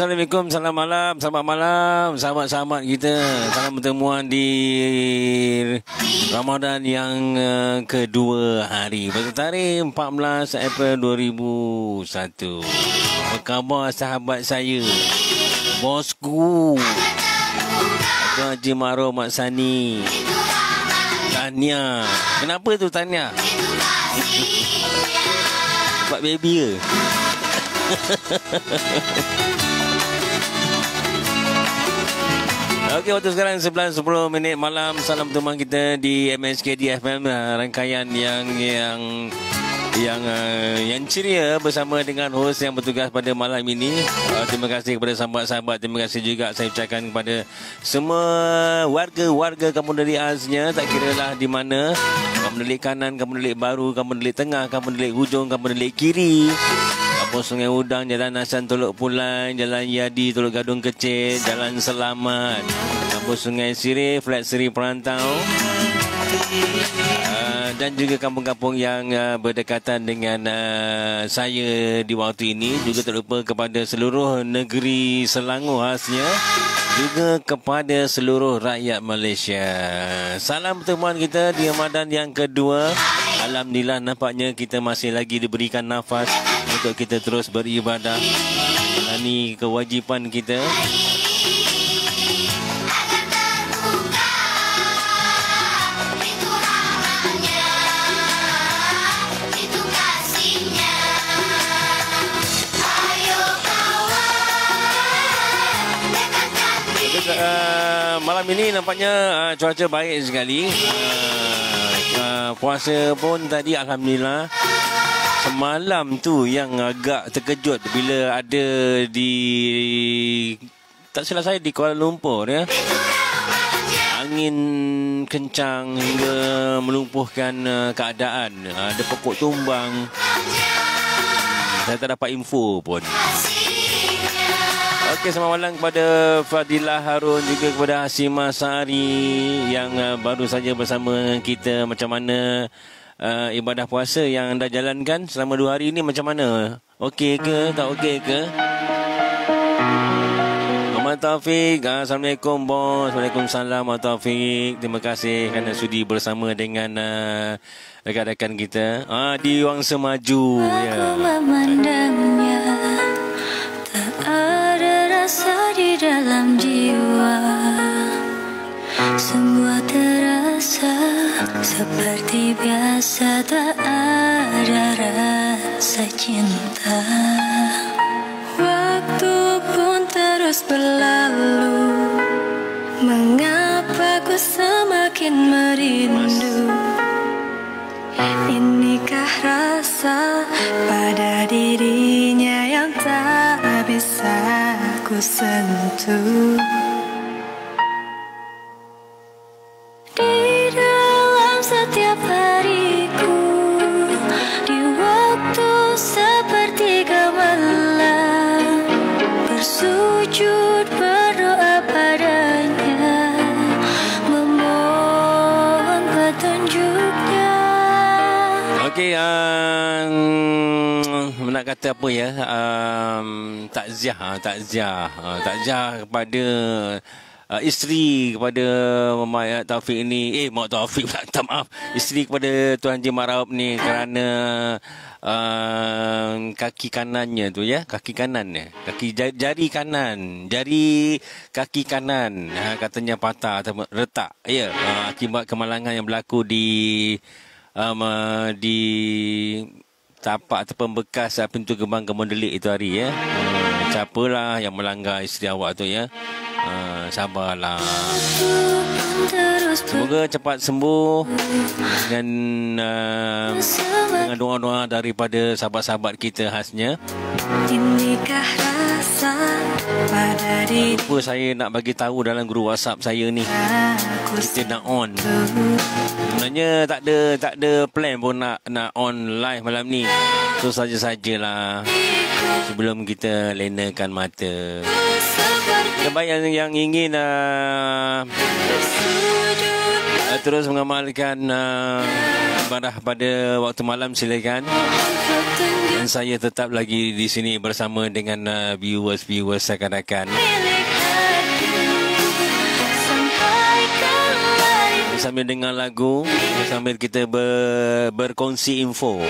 Assalamualaikum, salam malam, selamat malam sahabat-sahabat kita. Salam pertemuan di Ramadan yang uh, kedua hari. Pada tarikh 14 April 2001. Apa khabar sahabat saya? Bosku. Tuan Haji Maro Mak Sani. Tania. Kenapa tu Tania? Sebab baby ke? Okey, waktu sekarang 11.10 minit malam. Salam teman kita di MSK di FM. Uh, rangkaian yang yang yang uh, yang ceria bersama dengan hos yang bertugas pada malam ini. Uh, terima kasih kepada sahabat-sahabat. Terima kasih juga saya ucapkan kepada semua warga-warga kampung Delik Aznya. Tak kira lah di mana. Kampung Delik kanan, kampung Delik baru, kampung Delik tengah, kampung Delik hujung, kampung Delik kiri. Kampung Sungai Udang, Jalan Hasan Tolok Pulan, Jalan Yadi Tolok Gadung Kecil, Jalan Selamat, Kampung Sungai Sirih, Flat Seri Perantau. Uh, dan juga kampung-kampung yang uh, berdekatan dengan uh, saya di waktu ini. Juga tak lupa kepada seluruh negeri Selangor khasnya juga kepada seluruh rakyat Malaysia. Salam pertemuan kita di Ramadan yang kedua. Alhamdulillah nampaknya kita masih lagi diberikan nafas untuk kita terus beribadah. Ini kewajipan kita. Uh, malam ini nampaknya uh, cuaca baik sekali. Uh, uh, puasa pun tadi alhamdulillah. Semalam tu yang agak terkejut bila ada di tak salah saya di Kuala Lumpur ya. Angin kencang hingga melumpuhkan uh, keadaan. Uh, ada pokok tumbang. Saya tak dapat info pun. Okey, selamat malam kepada Fadilah Harun juga kepada Hasimah Sari yang uh, baru saja bersama kita macam mana uh, ibadah puasa yang anda jalankan selama dua hari ini macam mana? Okey ke? Tak okey ke? Muhammad Taufik, uh, Assalamualaikum bos. Waalaikumsalam Muhammad Taufik. Terima kasih kerana sudi bersama dengan uh, rakan-rakan kita uh, di Wang Semaju. Ya. Aku memandangnya terasa seperti biasa Tak ada rasa cinta. Waktu pun terus berlalu Mengapa ku semakin merindu? Inikah rasa pada dirinya yang tak bisa ku sentuh nak kata apa ya? Um, takziah, ah, takziah, uh, takziah kepada uh, isteri kepada Mak Taufik ini. Eh, Mak Taufik pula, tak maaf. Isteri kepada Tuan Haji Mak Raup ni kerana uh, kaki kanannya tu ya, kaki kanannya, kaki jari, kanan, jari kaki kanan uh, katanya patah atau retak. Ya, uh, akibat kemalangan yang berlaku di um, uh, di tapak ataupun bekas pintu gerbang kemendelik itu hari ya. Uh, siapalah yang melanggar isteri awak tu ya. Uh, sabarlah. Semoga cepat sembuh dan uh, dengan doa-doa daripada sahabat-sahabat kita khasnya. Inikah rasa pada diri Lupa saya nak bagi tahu dalam guru WhatsApp saya ni. Kita nak on. Sebenarnya tak ada tak ada plan pun nak nak on live malam ni. So saja-sajalah sebelum kita lenakan mata. Terbaik yang, yang ingin uh, uh, terus mengamalkan uh, ibadah pada waktu malam silakan. Dan saya tetap lagi di sini bersama dengan uh, viewers-viewers Sampaikan lain Sambil dengar lagu, sambil kita ber, berkongsi info.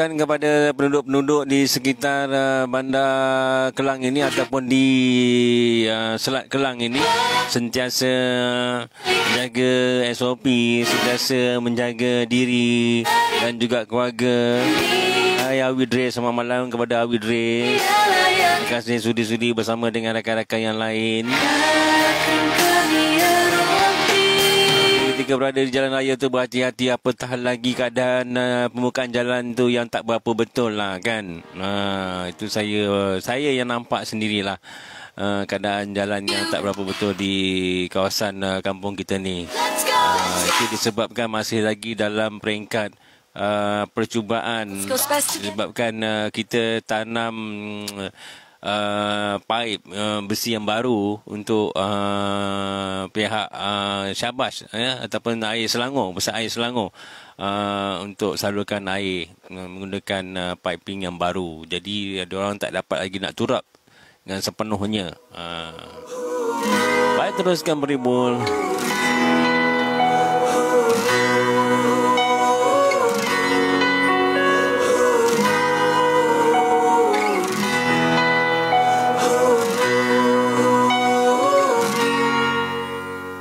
Harapkan kepada penduduk-penduduk di sekitar uh, bandar Kelang ini ataupun di uh, Selat Kelang ini sentiasa menjaga SOP, sentiasa menjaga diri dan juga keluarga. Hai Awidre, selamat malam kepada. Dialah yang Terima kasih sudi-sudi bersama dengan rakan-rakan yang lain. Ketika berada di jalan raya tu berhati-hati apatah lagi keadaan uh, pembukaan jalan tu yang tak berapa betul lah kan. Uh, itu saya saya yang nampak sendirilah uh, keadaan jalan yang tak berapa betul di kawasan uh, kampung kita ni. Uh, itu disebabkan masih lagi dalam peringkat uh, percubaan disebabkan uh, kita tanam uh, paip uh, besi yang baru untuk uh, pihak uh, Syabas ya ataupun air Selangor besar air Selangor uh, untuk salurkan air uh, menggunakan uh, piping yang baru. Jadi ada orang tak dapat lagi nak turap dengan sepenuhnya. Uh. baik teruskan beribul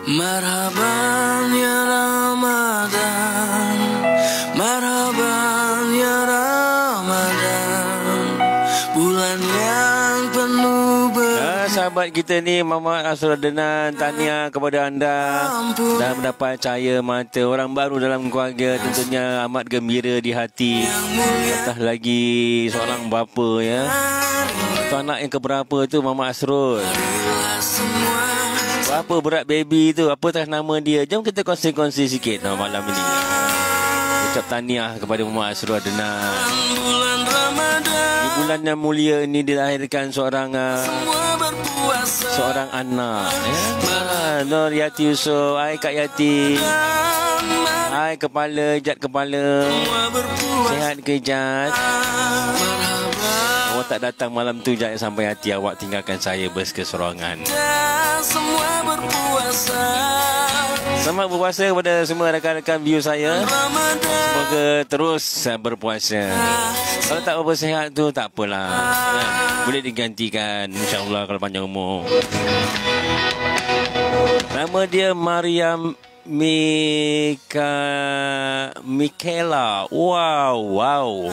Marhaban ya Ramadan. Marhaban ya Ramadan. Bulan yang penuh ber Ah, sahabat kita ni Muhammad Asrul Denan Tahniah kepada anda. Dah mendapat cahaya mata Orang baru dalam keluarga Tentunya amat gembira di hati. Atas lagi seorang bapa ya. Tu anak yang keberapa tu Muhammad Asrul semua Berapa berat baby tu Apatah nama dia. Jom kita kongsi-kongsi sikit no, malam ini. Ucap tahniah kepada Muhammad Asrul Ramadan. Di bulan yang mulia ini dilahirkan seorang uh, Semua seorang anak ya. Nur Yati Yusof. Hai Kak Yati. Hai kepala Jat kepala. Sehat ke Jat tak datang malam tu Jat Sampai hati awak tinggalkan saya berkeserongan Semua berpuasa Selamat berpuasa kepada semua rakan-rakan view saya. Semoga terus berpuasa. Kalau tak berapa sihat tu tak apalah. Ya. Boleh digantikan InsyaAllah kalau panjang umur. Nama dia Mariam Mika Mikela. Wow, wow.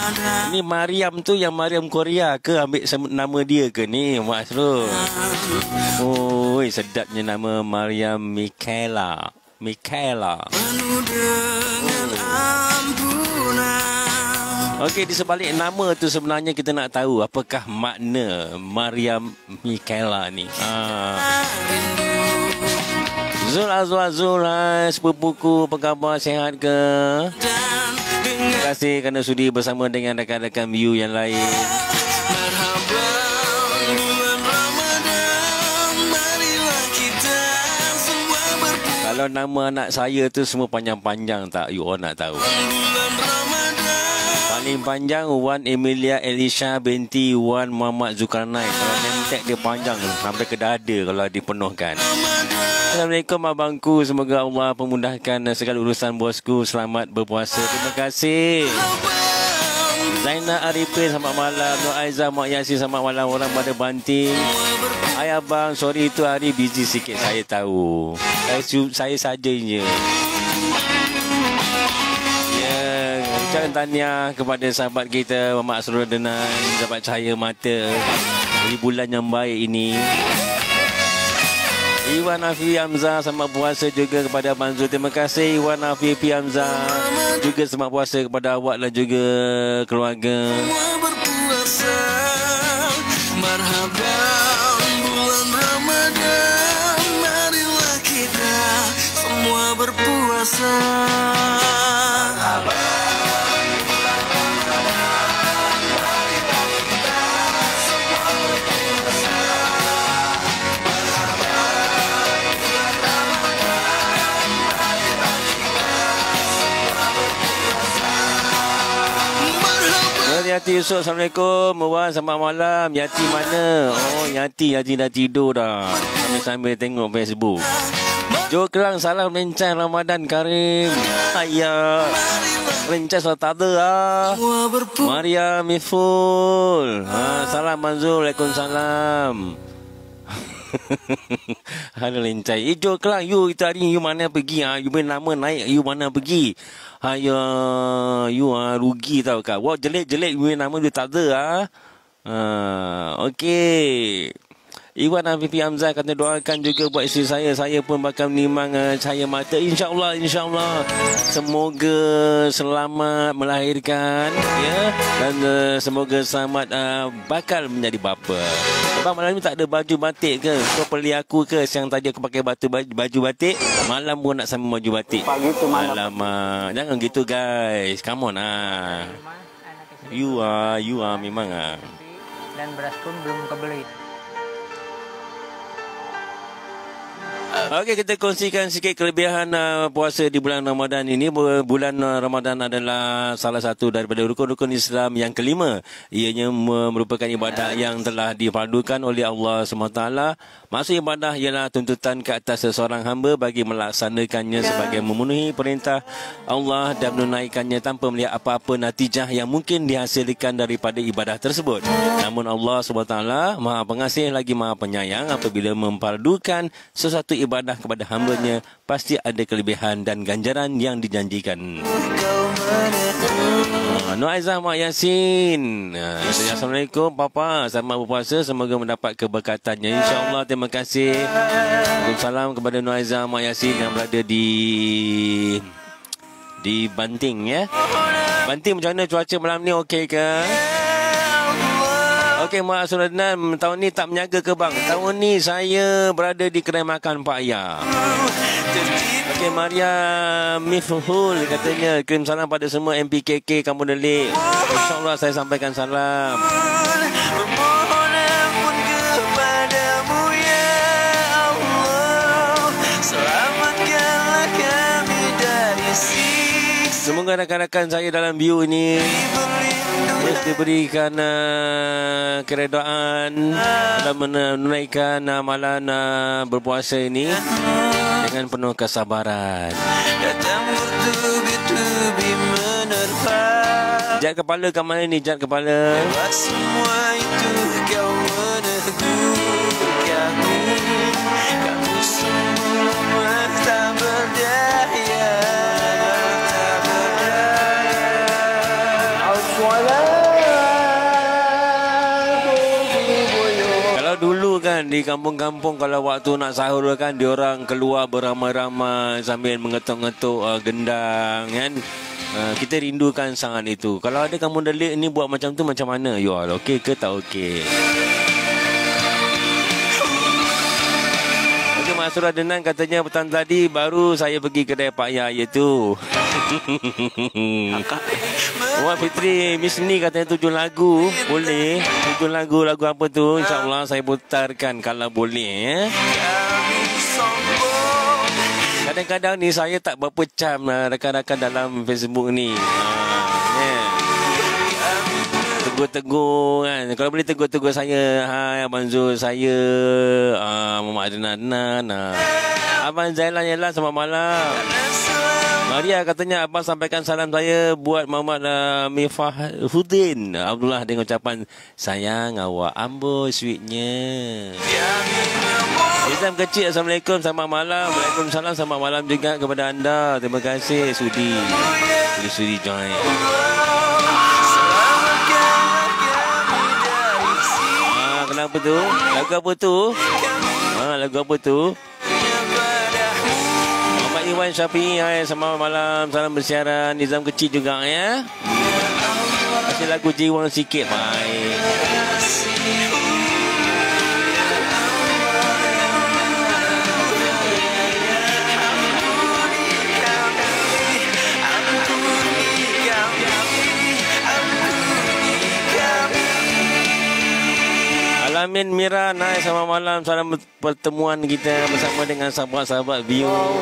Ini Mariam tu yang Mariam Korea ke ambil nama dia ke ni, Mak Asrul? Oi, sedapnya nama Mariam dengan ampunan Okey, di sebalik nama tu sebenarnya kita nak tahu apakah makna Mariam Mikela ni. Ha. Zul Azwar Zul, hai, sepupuku, apa khabar, sihat ke? Terima kasih kerana sudi bersama dengan rakan-rakan view yang lain. Kalau nama anak saya tu semua panjang-panjang tak? You all nak tahu. Paling panjang Wan Emilia Elisha binti Wan Muhammad Zulkarnain. Kalau name tag dia panjang sampai ke dada kalau dipenuhkan. Assalamualaikum abangku. Semoga Allah memudahkan segala urusan bosku. Selamat berpuasa. Terima kasih. Zainal Arifin selamat malam. Nur Aizah Mak Yasin selamat malam. Orang pada banting. Hai abang, sorry itu hari busy sikit. Saya tahu. Saya saja je ucapkan tanya kepada sahabat kita Mamat Asrul Denan Sahabat Cahaya Mata Di bulan yang baik ini Iwan Afi Amza sama puasa juga kepada Abang Zul. Terima kasih Iwan Afi P. Juga sama puasa kepada awak dan juga keluarga. berpuasa Yusof Assalamualaikum. Wan selamat malam. Yati mana? Oh Yati Yati dah tidur dah. Sambil-sambil tengok Facebook. Jo Kelang salam lencah Ramadan Karim. Ayah Lencah sudah tak ada ah. Berpulang Maria Miful. Ha, Salam Manzul. Waalaikumsalam Ada lencai Ijo kelang you itu hari you mana pergi ha? You punya nama naik you mana pergi ha, ya, You ha, rugi tau kak Wah jelek-jelek you punya nama dia tak ada ha? ha, Okay Iwan Afifi Hamzah kata doakan juga buat isteri saya. Saya pun bakal menimang uh, cahaya mata. InsyaAllah, insyaAllah. Semoga selamat melahirkan. ya Dan uh, semoga selamat uh, bakal menjadi bapa. Abang malam ni tak ada baju batik ke? Kau beli aku ke yang tadi aku pakai batu baju, baju batik? Malam pun nak sama baju batik. Pagi tu malam. Alamak. Jangan gitu guys. Come on ah. You are, you are memang ah. Dan beras pun belum kebeli. Okey, kita kongsikan sikit kelebihan uh, puasa di bulan Ramadan ini. Bu- Bulan uh, Ramadan adalah salah satu daripada rukun-rukun Islam yang kelima. Ianya me- merupakan ibadah yang telah difardukan oleh Allah SWT. Maksud ibadah ialah tuntutan ke atas seseorang hamba bagi melaksanakannya sebagai memenuhi perintah Allah dan menunaikannya tanpa melihat apa-apa natijah yang mungkin dihasilkan daripada ibadah tersebut. Namun Allah SWT Maha Pengasih lagi Maha Penyayang apabila mempardukan sesuatu ibadah kepada hambanya pasti ada kelebihan dan ganjaran yang dijanjikan. Ah, Nur Aizah Mak Yasin. Ah, Assalamualaikum Papa. Selamat berpuasa. Semoga mendapat keberkatannya. InsyaAllah. Terima kasih. Waalaikumsalam kepada Nur Aizah Mak Yasin yang berada di di Banting ya. Banting macam mana cuaca malam ni okey ke? Okey Mak Suradan tahun ni tak menyaga ke bang? Tahun ni saya berada di kedai makan Pak Ayah. Okey Maria Mifhul katanya kirim salam pada semua MPKK kamu delik. InsyaAllah saya sampaikan salam. Ya Semoga rakan-rakan saya dalam view ini diberikan uh, keredaan dalam menunaikan amalan uh, berpuasa ini dengan penuh kesabaran. Jat kepala kat mana ni? Jat kepala. Buat semua di kampung-kampung kalau waktu nak sahur kan diorang keluar beramai-ramai sambil mengetuk-ngetuk uh, gendang kan. Uh, kita rindukan sangat itu. Kalau ada kampung delik ni buat macam tu macam mana? You all okey ke tak okey? Mak Surah Denang katanya petang tadi baru saya pergi kedai Pak Ya iaitu. Wan Fitri Miss Ni katanya tujuh lagu Boleh Tujuh lagu Lagu apa tu InsyaAllah saya putarkan Kalau boleh ya. Kadang-kadang ni saya tak berapa cam uh, Rakan-rakan dalam Facebook ni ha, yeah. Tegur-tegur kan. Kalau boleh tegur-tegur saya Hai Abang Zul Saya uh, Muhammad Adnan Adnan. Uh. Abang Zailan Yelah Selamat malam. Maria katanya abang sampaikan salam saya buat Muhammad uh, Mifah Hudin Abdullah dengan ucapan sayang awak amboi sweetnya. Izam kecil Assalamualaikum Selamat malam. Waalaikumsalam Selamat malam juga kepada anda. Terima kasih Sudi. Sudi Sudi join Kenapa tu? Lagu apa tu? Ah, lagu apa tu? Muhammad Iwan Syafi'i Hai, selamat malam Salam bersiaran Nizam kecil juga ya Kasih lagu jiwang sikit Baik Amin Mira Naik selamat malam. Salam pertemuan kita Bersama dengan sahabat-sahabat View. Oh,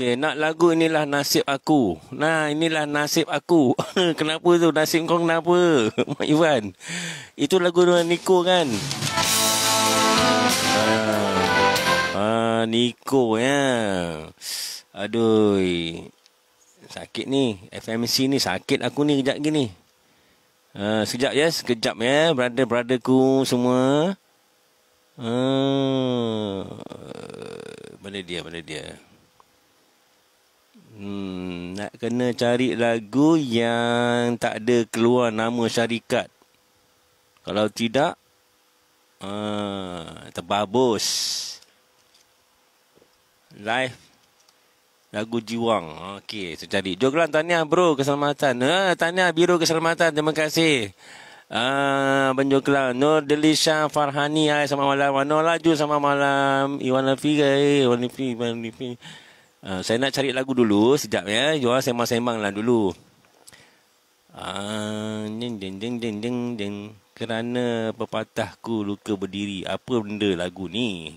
okey. Nak lagu inilah nasib aku. Nah, inilah nasib aku. kenapa tu? Nasib kau kenapa? Mak Ivan. Itu lagu dengan Niko kan? Ah, ah Niko ya. Aduh. Sakit ni. FMC ni sakit aku ni kejap gini. Ah, sekejap ya, sekejap ya. Brother-brotherku semua. Ah, mana dia, mana dia? Hmm, nak kena cari lagu yang tak ada keluar nama syarikat. Kalau tidak, ah, terbabus. Live lagu Jiwang. Okey, saya cari. Joglan tahniah bro keselamatan. Ha, tahniah biru keselamatan. Terima kasih. Ah, Abang Joglan. Nur Delisha Farhani. Hai, selamat malam. Nur Laju selamat malam. Iwan Lafi. Hai, Iwan. Iwan. Ah, saya nak cari lagu dulu. Sekejap ya. Jual sembang-sembang lah dulu. Ah, ding ding ding ding ding. Kerana pepatahku luka berdiri. Apa benda lagu ni?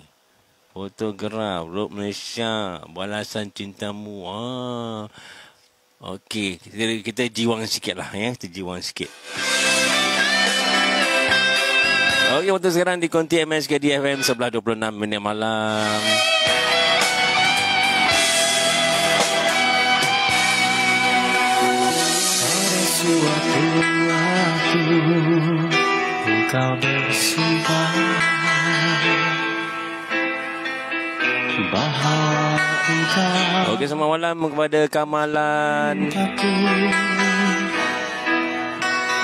Fotograf Rock Malaysia Balasan cintamu ah. Okey kita, kita jiwang sikit lah ya. Kita jiwang sikit Okey waktu sekarang di Konti MSK di FM sebelah 26 minit malam Pada suatu waktu Engkau bersumpah. Bahawa engkau Okey selamat malam kepada Kamalan. Aku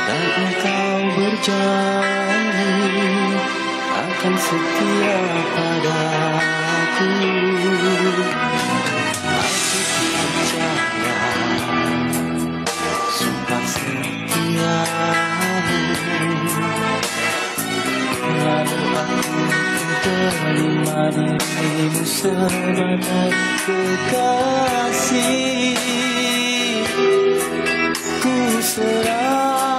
Dan engkau berjanji Akan setia padaku setiamu Lalu aku terima dirimu sebagai kekasih Ku serah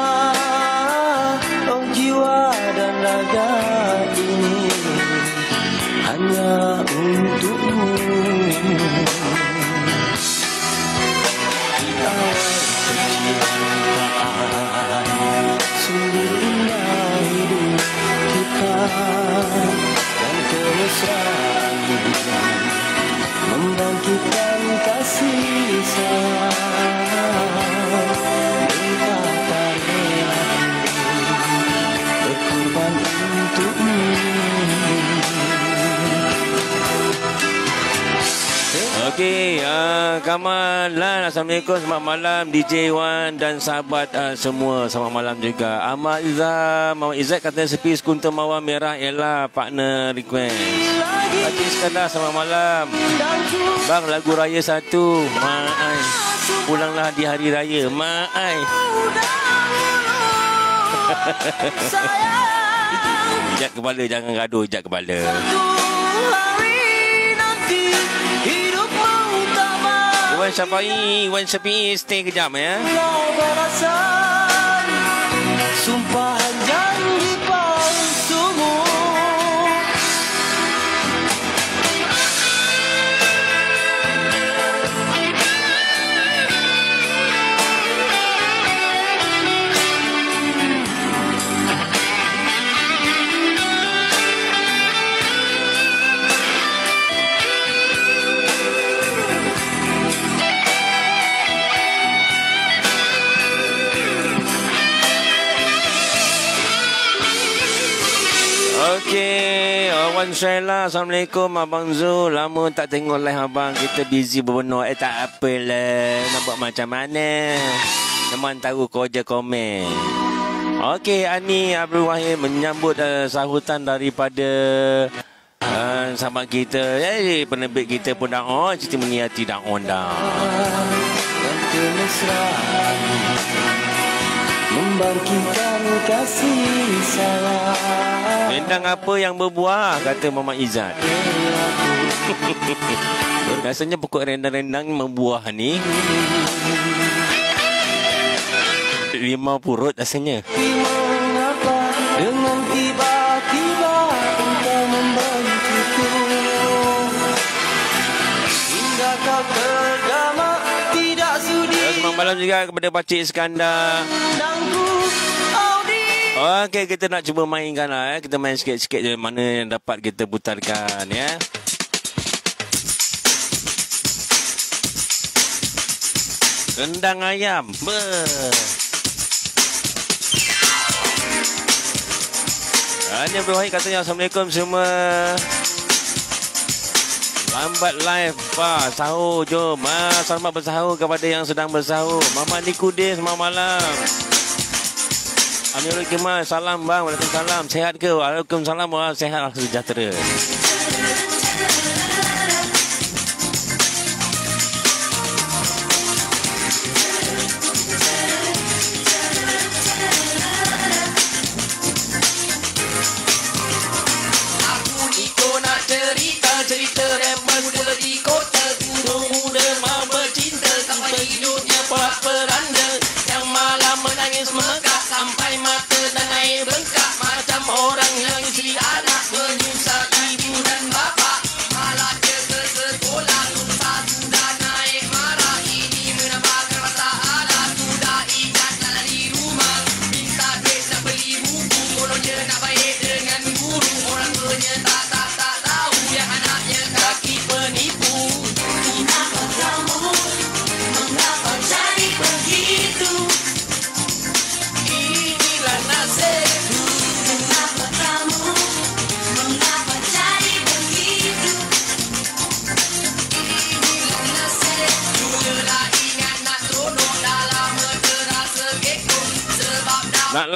Okey, uh, Kamalan, Assalamualaikum, selamat malam DJ Wan dan sahabat uh, semua, selamat malam juga. Ahmad Izzat, Muhammad Izzat kata sepi sekuntum mawar merah ialah partner request. Haji Iskandar, selamat malam. Bang, lagu raya satu, Maai. Pulanglah di hari raya, Maai. Ijat kepala, jangan gaduh, ijat kepala. Iwan Syafai, Iwan Syafi'i, stay kejap ya. Sumpahan Okey, Wan Syaila, Assalamualaikum Abang Zul. Lama tak tengok live abang. Kita busy berbenua. Eh tak apalah. Nak buat macam mana? Teman tahu kau je komen. Okey, Ani Abdul Wahid menyambut uh, sahutan daripada uh, sahabat kita. Eh, penerbit kita pun dah on. Cerita mengiati dah on dah. Membangkitkan kasih sayang Rendang apa yang berbuah Kata Mama Izzat. Rasanya pokok rendang-rendang membuah ni. Limau purut rasanya. Dengan tiba-tiba Hingga kau terdamak tidak sudi. Selamat malam juga kepada Pakcik Iskandar. Dangku Okey, kita nak cuba mainkan lah. Eh. Kita main sikit-sikit je mana yang dapat kita putarkan. Ya. Rendang ayam. Hanya Haid katanya Assalamualaikum semua. Lambat live pa sahur jom. Ah, selamat bersahur kepada yang sedang bersahur. Mama Nikudin selamat malam. Kemal, salam bang. Waalaikumsalam. Sehat ke? Waalaikumsalam. Sehat sejahtera.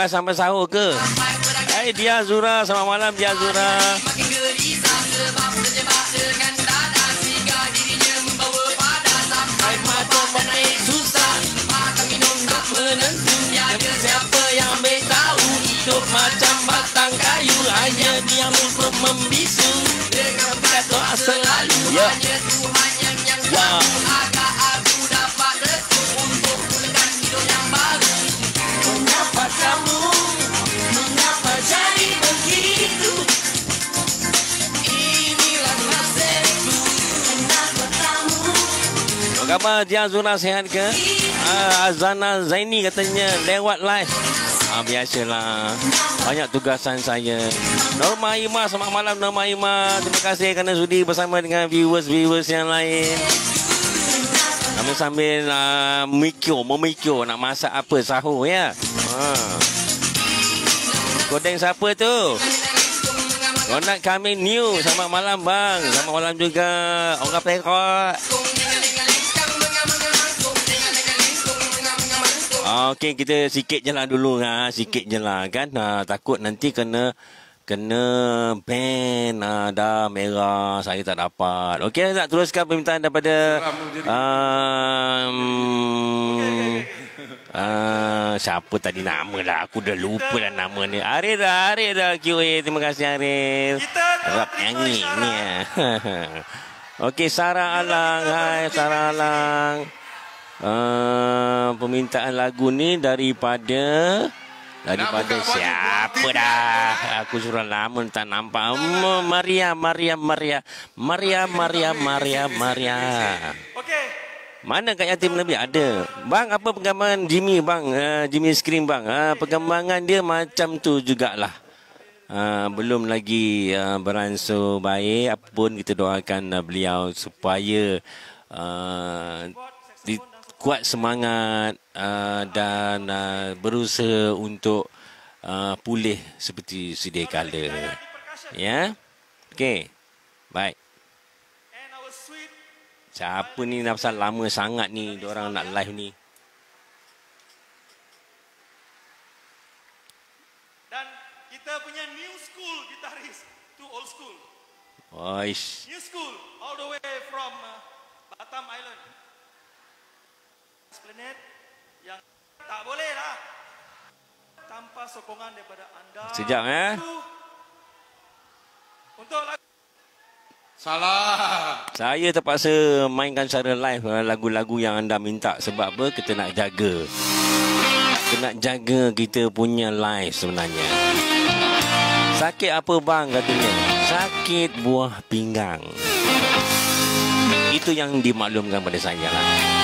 Live sampai sahur ke? Hai Dia Zura. Selamat malam Dia Zura. Hidup macam batang kayu Hanya untuk membisu Dengan selalu Ya. Hanya Tuhan yang yang Ya. Khabar Dia Zura sihat ke? Ah, Azana Zaini katanya lewat live. Ah, biasalah. Banyak tugasan saya. Norma Ima, selamat malam Norma Ima. Terima kasih kerana sudi bersama dengan viewers-viewers yang lain. Kami sambil uh, mikir, memikir nak masak apa sahur ya. Ha. Kodeng siapa tu? Ronald kami new. Selamat malam bang. Selamat malam juga. Orang Perak. Ah, Okey, kita sikit je lah dulu. Ha. Sikit je lah kan. Ha. Takut nanti kena kena ban ha. dah merah. Saya tak dapat. Okey, nak teruskan permintaan daripada... Um, Uh, siapa tadi nama lah Aku dah lupa lah nama ni Arif dah Arif dah QA Terima kasih Arif Rap nyanyi ni ya. Okey Sarah Alang Hai Sarah Alang uh, Permintaan lagu ni daripada Daripada siapa dah Aku suruh lama tak nampak Hmm, Maria Maria Maria Maria Maria Maria Maria mana kat Yatim Nabi? Ada. Bang, apa perkembangan Jimmy bang? Uh, Jimmy Scream bang. Uh, perkembangan dia macam tu jugalah. Uh, belum lagi uh, beransur baik. Apapun kita doakan uh, beliau supaya uh, kuat semangat uh, dan uh, berusaha untuk uh, pulih seperti sedia kala. Ya? Okey. Baik. Siapa ni pasal lama sangat ni orang nak live ni. Dan kita punya new school gitaris to old school. Oish. New school all the way from uh, Batam Island. Esplanade yang tak boleh lah tanpa sokongan daripada anda. Sekejap, eh. Untuk lagu Saya terpaksa mainkan secara live eh, lagu-lagu yang anda minta sebab apa? Kita nak jaga. Kita nak jaga kita punya live sebenarnya. Sakit apa bang katanya? Sakit buah pinggang. Itu yang dimaklumkan pada saya lah.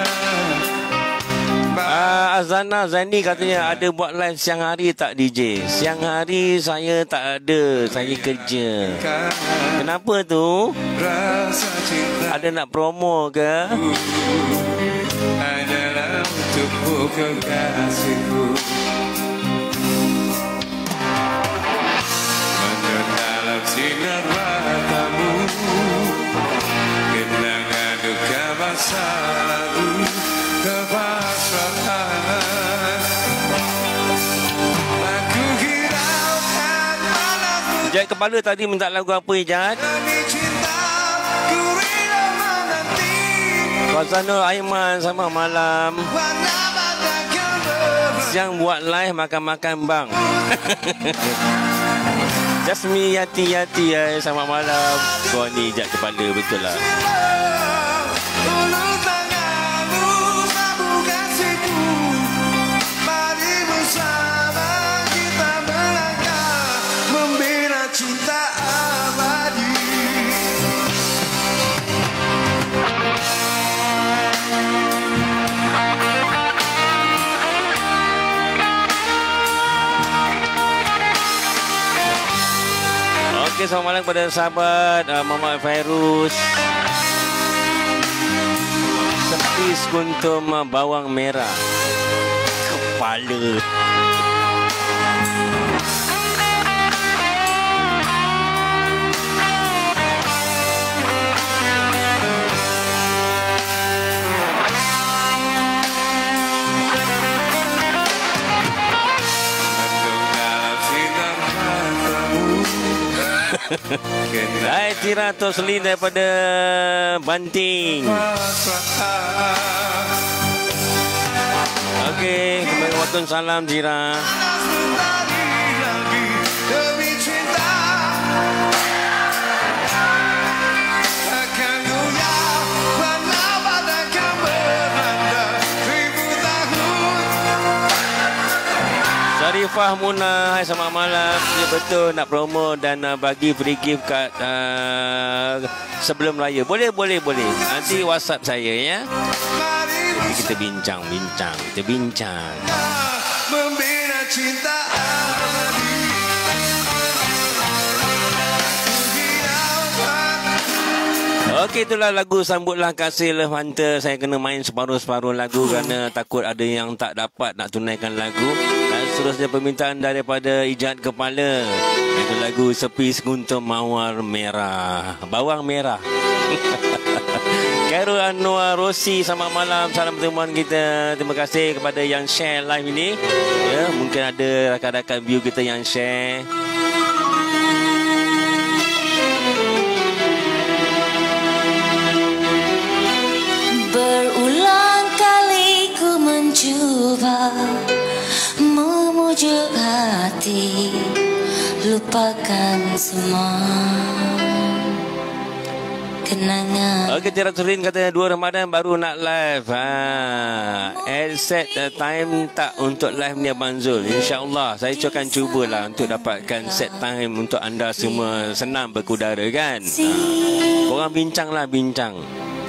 Azana Zaini katanya ada buat live siang hari tak DJ? Siang hari saya tak ada, saya kerja. Kenapa tu? Ada nak promo ke? adalah untukmu kekasihku Ijat kepala tadi minta lagu apa Ijat? Menanti Fazanul Aiman sama malam. Siang buat live makan-makan bang. Jasmi Yati Yati ya sama malam. Kau ni Ijat kepala betul lah. Okey, selamat malam kepada sahabat uh, Muhammad Fairuz. Sepis kuntum bawang merah. Kepala. Hai Tira Tosli daripada Banting. Okey, kembali waktu salam Tira. Sarifah Muna, hai selamat malam. Ya betul nak promo dan uh, bagi free gift kat uh, sebelum raya. Boleh, boleh, boleh. Nanti WhatsApp saya ya. Nanti kita bincang, bincang, kita bincang. Membina cinta Okey itulah lagu sambutlah kasih Love Hunter. Saya kena main separuh-separuh lagu kerana takut ada yang tak dapat nak tunaikan lagu. Seterusnya permintaan daripada Ijat Kepala. Itu lagu Sepi Sekuntum Mawar Merah. Bawang merah. Khairul Anwar Rossi selamat malam salam pertemuan kita terima kasih kepada yang share live ini ya mungkin ada rakan-rakan view kita yang share Berulang kali ku mencuba Memujuk hati Lupakan semua Kenangan Okey, Tira Turin kata dua Ramadan baru nak live. Ha. Add set uh, time tak untuk live ni Abang Zul. InsyaAllah saya akan cubalah untuk dapatkan set time untuk anda semua senang berkudara kan. Ha. Korang bincang lah bincang.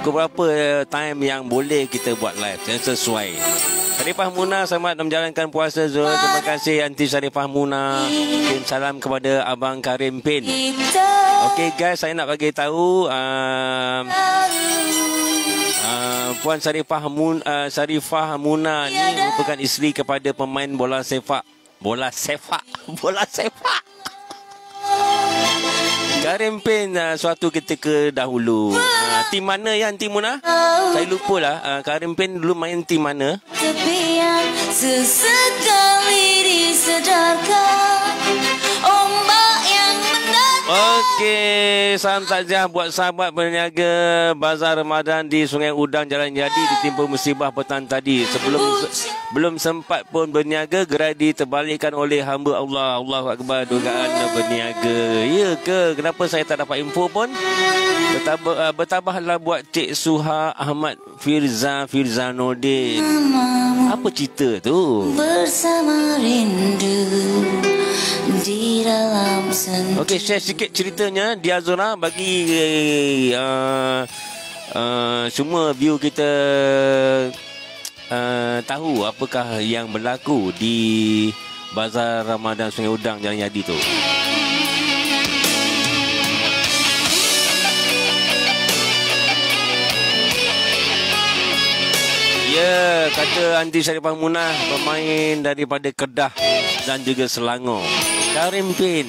Pukul berapa uh, time yang boleh kita buat live yang sesuai. Syarifah Muna selamat menjalankan puasa Zul. Terima kasih Aunty Syarifah Muna. Kirim salam kepada Abang Karim Pin. Okey guys, saya nak bagi tahu um, uh, Puan Sarifah Mun, uh, Sarifah Muna ni merupakan isteri kepada pemain bola sepak. Bola sepak. Bola sepak. Karempin uh, suatu ketika dahulu. Uh, tim mana yang tim Muna? Saya lupa lah. Uh, Karempin dulu main tim mana? Tepian sesekali disedarkan yang Okey, salam takziah buat sahabat berniaga Bazar Ramadan di Sungai Udang Jalan Jadi ditimpa musibah petang tadi. Sebelum se- belum sempat pun berniaga gerai terbalikkan oleh hamba Allah. Allahu akbar dugaan berniaga. Ya ke? Kenapa saya tak dapat info pun? Bertabah, uh, bertabahlah buat Cik Suha Ahmad Firza Firzanuddin. Apa cerita tu? Bersama rindu Di dalam sendu Okey, share sikit ceritanya Dia Zura bagi uh, uh, semua view kita uh, tahu apakah yang berlaku di Bazar Ramadan Sungai Udang Jalan Yadi tu. Ya, kata Anti Syarifah Munah pemain daripada Kedah dan juga Selangor. Karim Pin.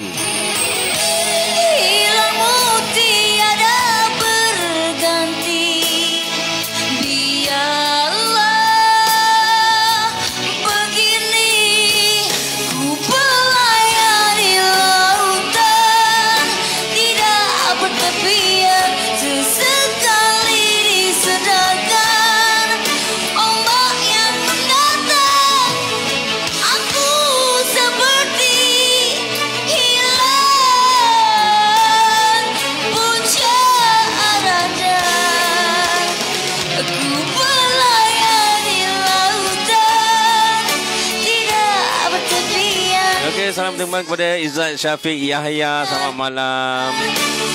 Teman kepada Izzat Syafiq Yahya. Selamat malam.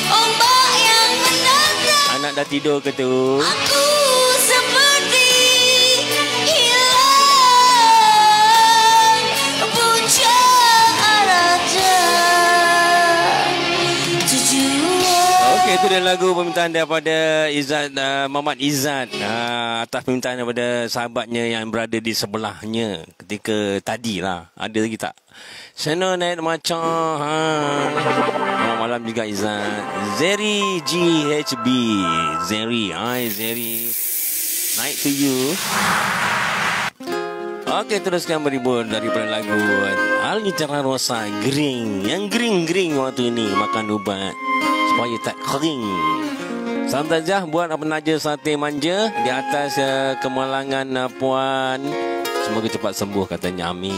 Ombak yang mendatang Anak dah tidur ke tu? Aku itu dia lagu permintaan daripada Izzat uh, Muhammad Izzat uh, atas permintaan daripada sahabatnya yang berada di sebelahnya ketika tadi lah. Ada lagi tak? Sana naik macam ha. Selamat malam juga Izzat. Zeri GHB. Zeri. Hai Zeri. Night to you. Okey, teruskan beribun daripada lagu Alnitara Rosa Gering. Yang gering-gering waktu ini makan ubat supaya tak kering. Salam tajah buat penaja sate manja di atas uh, kemalangan uh, puan. Semoga cepat sembuh katanya. Amin.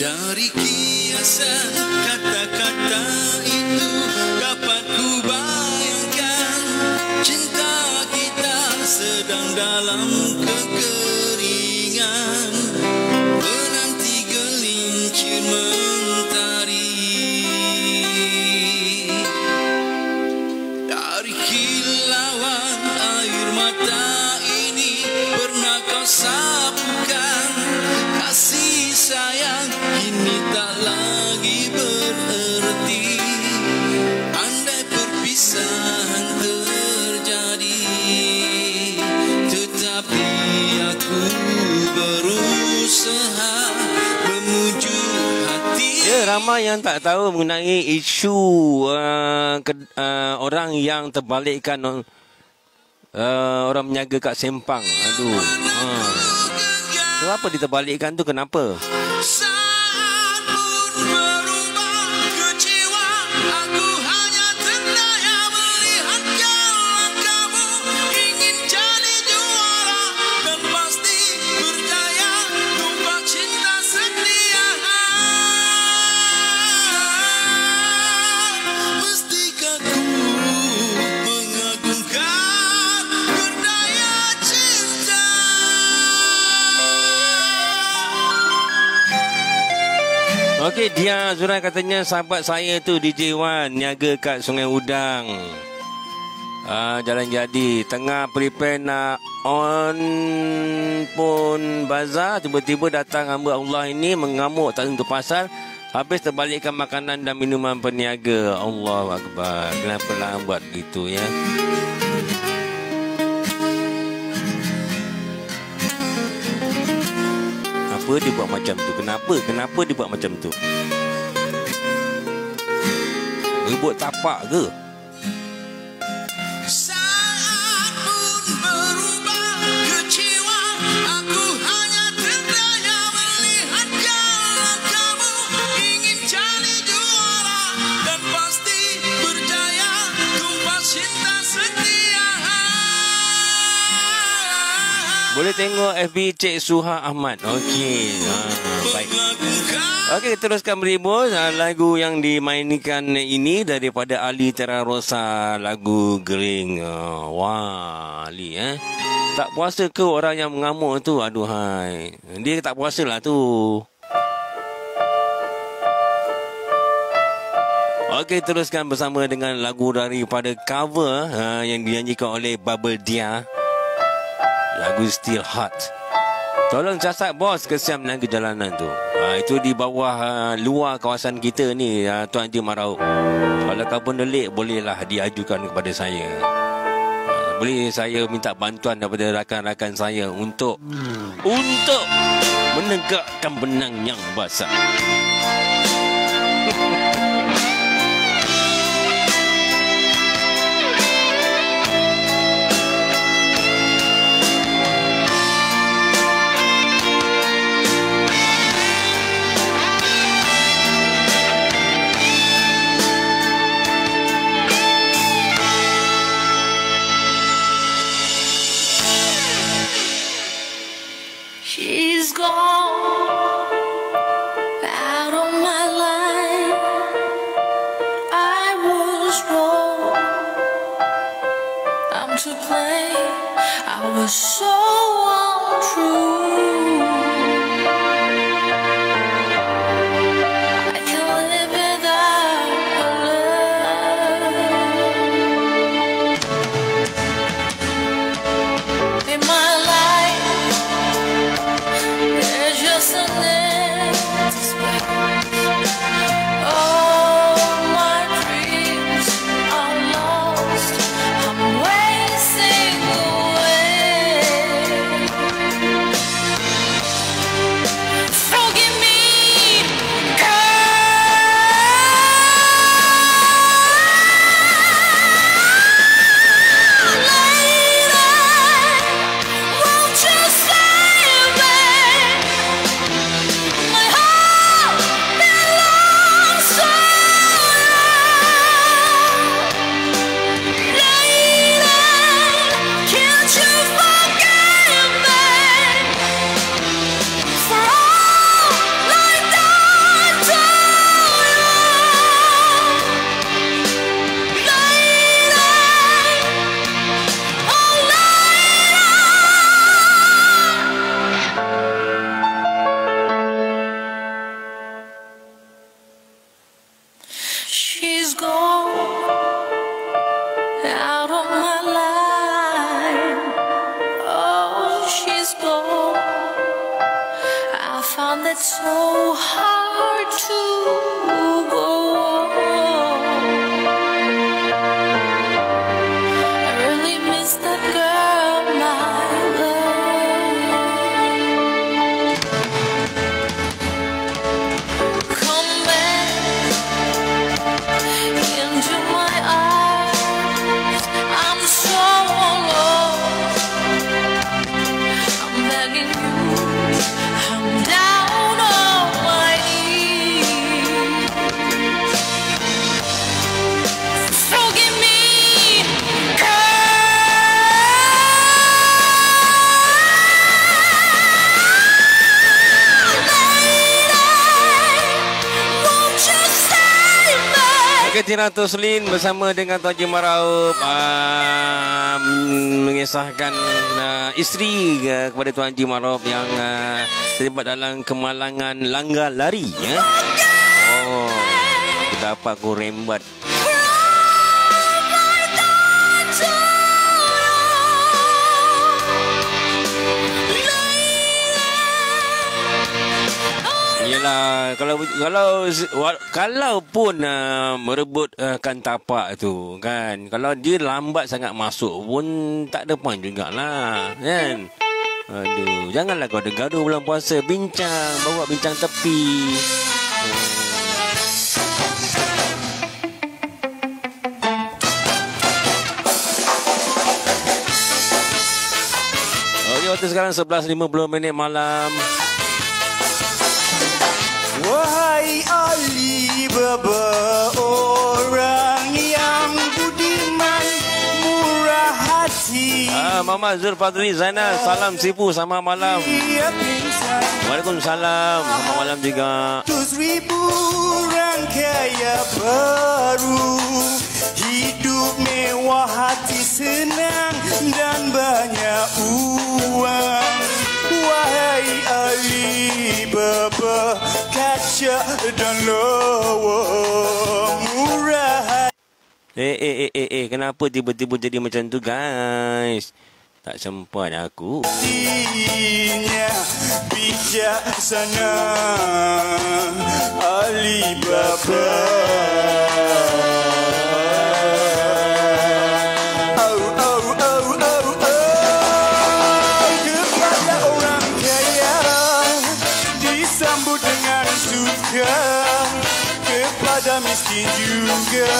Dari kiasan dalam kekeringan. Menanti gelincir ramai yang tak tahu mengenai isu uh, ke, uh, orang yang terbalikkan uh, orang menyaga kat Sempang. Aduh. Ha. Kenapa diterbalikkan tu kenapa? Okey, dia Zura katanya sahabat saya tu DJ Wan niaga kat Sungai Udang. Ah, jalan jadi. Tengah prepare nak on pun bazar. Tiba-tiba datang hamba Allah ini mengamuk tak tentu pasal. Habis terbalikkan makanan dan minuman peniaga. Allah akbar. Kenapa lah buat gitu ya Apa dia buat macam tu? Kenapa? Kenapa dia buat macam tu? Rebut tapak ke? Boleh tengok FB Cik Suha Ahmad. Okey. Ha, baik. Okey, teruskan beribus. Ha, lagu yang dimainkan ini daripada Ali Tera Rosa. Lagu Gering. Ha, wah, Ali eh. Tak puasa ke orang yang mengamuk tu? Aduhai. Dia tak puasa lah tu. Okey, teruskan bersama dengan lagu daripada cover ha, yang dinyanyikan oleh Bubble Dia. Lagu Still Hot. Tolong catat bos kesian menangga jalanan tu. Ha, itu di bawah uh, luar kawasan kita ni uh, Tuan Haji Maraup. Kalau kabun delik bolehlah diajukan kepada saya. Ha, boleh saya minta bantuan daripada rakan-rakan saya untuk untuk menegakkan benang yang basah. Was so untrue. Tuslin bersama dengan Tuan Haji Maraup uh, mengisahkan uh, isteri uh, kepada Tuan Haji Maraup yang uh, terlibat dalam kemalangan langgar lari. Ya? Oh, dapat aku rembat. Yelah kalau kalau kalau pun uh, merebut uh, kan tapak tu kan kalau dia lambat sangat masuk pun tak ada point jugalah kan. Aduh janganlah kau ada gaduh bulan puasa bincang bawa bincang tepi. Okey waktu sekarang 11.50 minit malam Mama Zulfadri Zainal Salam Sipu sama malam. Waalaikumsalam Sama malam juga. Ratus ribu orang kaya baru. Hidup mewah hati senang Dan banyak uang. Wahai Ali Baba Kaca dan lawa Murah. Eh eh eh eh eh Kenapa tiba-tiba jadi macam tu guys Tak sempat aku. Hatinya bijaksana. Alibaba. Miskin juga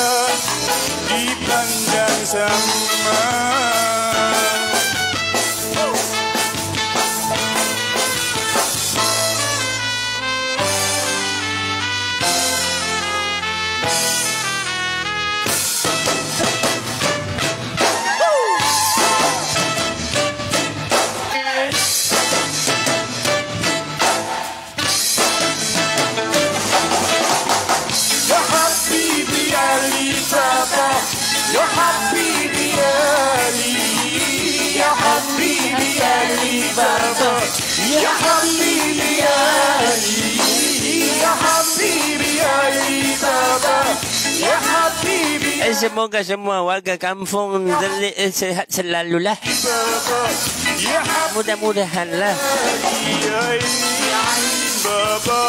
dipandang sama Eh, semoga semua warga kampung eh, sehat Ya Habibi Mudah-mudahanlah. Ali Baba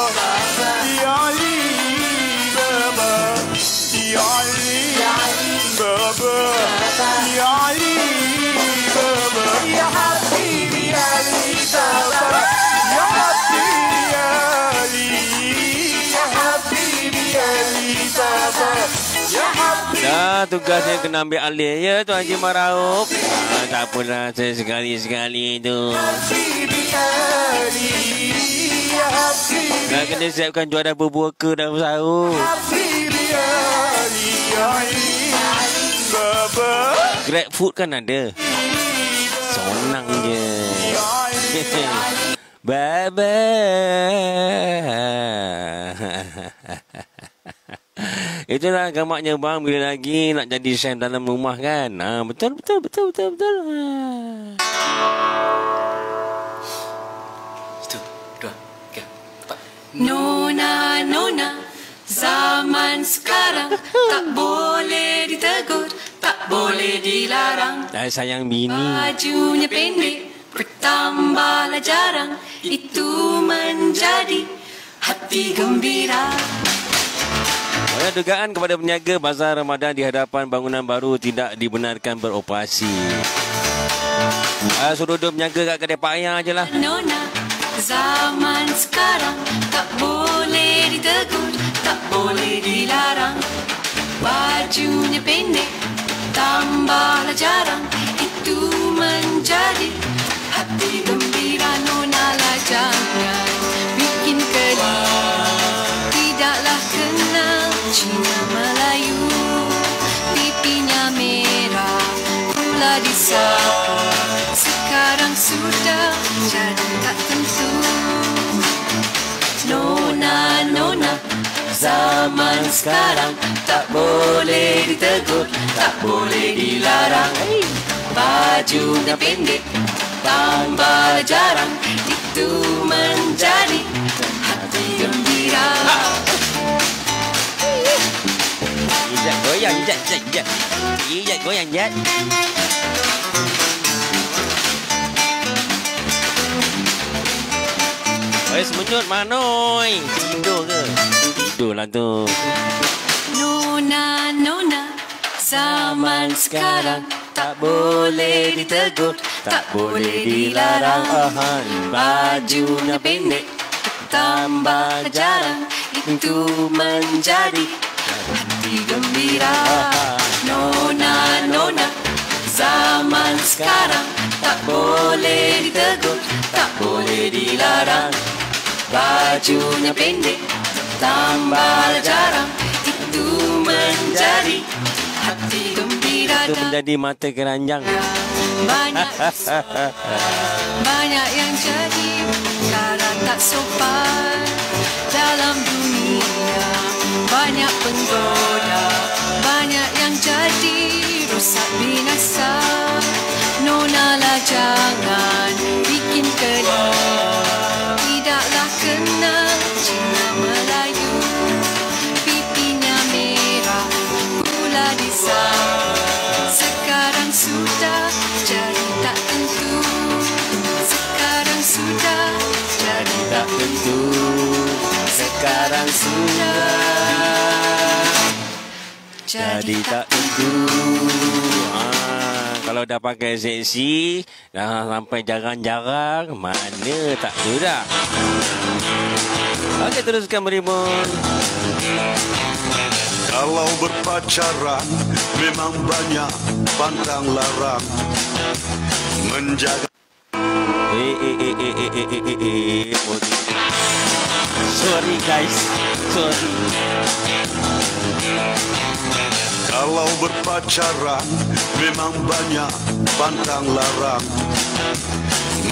Ya Baba Ya Baba Ya Baba Ya Habibi Ali Baba Ya Habibi Ali Ya Habibi Ali Baba Ya Dah tugasnya kena ambil alih ya Tuan Haji Marauf. Ah, tak apalah sekali-sekali tu. Dah kena siapkan juara sahur. Habibi Ali Ali Baba Grab food kan ada. Sonang je. Baba. Itulah gamaknya bang bila lagi nak jadi chef dalam rumah kan. Ha, betul betul betul betul betul. Ha. Satu, dua, tiga, empat. Nona, nona, zaman sekarang tak boleh ditegur, tak boleh dilarang. Dah sayang bini. Bajunya pendek, bertambahlah jarang. Itu menjadi hati gembira. Ada dugaan kepada peniaga bazar Ramadan di hadapan bangunan baru tidak dibenarkan beroperasi. Ah, suruh dia berniaga kat kedai Pak Ayah je lah. Nona, zaman sekarang tak boleh ditegur, tak boleh dilarang. Bajunya pendek, tambahlah jarang. Itu menjadi hati gembira. Nona lah jangan bikin geli. Zaman sekarang tak boleh ditegur Tak boleh dilarang Bajunya pendek Tambah jarang Itu menjadi hati gembira Ijat goyang, ijat, ijat, ijat. Ijat goyang, ijat. Eh, semenyut manoi. Tidur ke? Tidur lah tu. Nona, nona, zaman sekarang tak boleh ditegur, tak boleh dilarang. Ahan, Bajunya pendek, tambah jarang, itu menjadi hati gembira. Nona, nona, zaman sekarang tak boleh ditegur, tak boleh dilarang. Bajunya pendek, tambah jarang, itu menjadi hati gembira. Itu menjadi mata keranjang. Banyak Banyak yang jadi Cara tak sopan Dalam dunia Banyak penggoda Banyak yang jadi Rusak binasa Nona lah jangan Bikin kelam tak tentu Sekarang sudah Jadi tak tentu. Ah, kalau dah pakai seksi, dah sampai jarang-jarang, mana tak sudah. Okey, teruskan berimun. Kalau berpacaran memang banyak pantang larang Menjaga Sorry guys, sorry. Kalau berpacaran memang banyak pantang larang.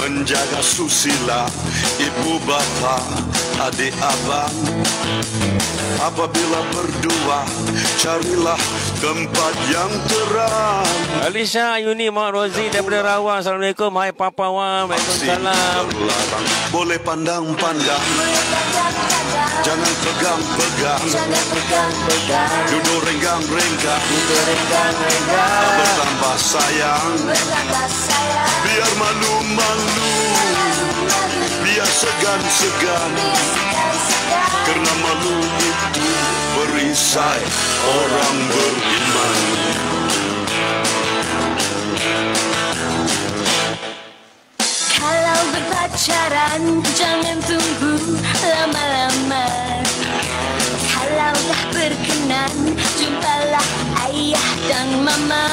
Menjaga susila ibu bapa adik abang. Apabila berdua carilah tempat yang terang. Alisha Ayuni Mak Rozi daripada Rawang. Assalamualaikum. Hai Papa Wan. Waalaikumsalam. terlarang Boleh pandang-pandang. Jangan pegang-pegang. Duduk renggang-renggang. Bertambah sayang. Biar malu-malu Biar segan-segan Kerana malu itu Berisai orang beriman. Kalau berpacaran jangan tunggu lama-lama. Kalau dah berkenan jumpalah ayah dan mama.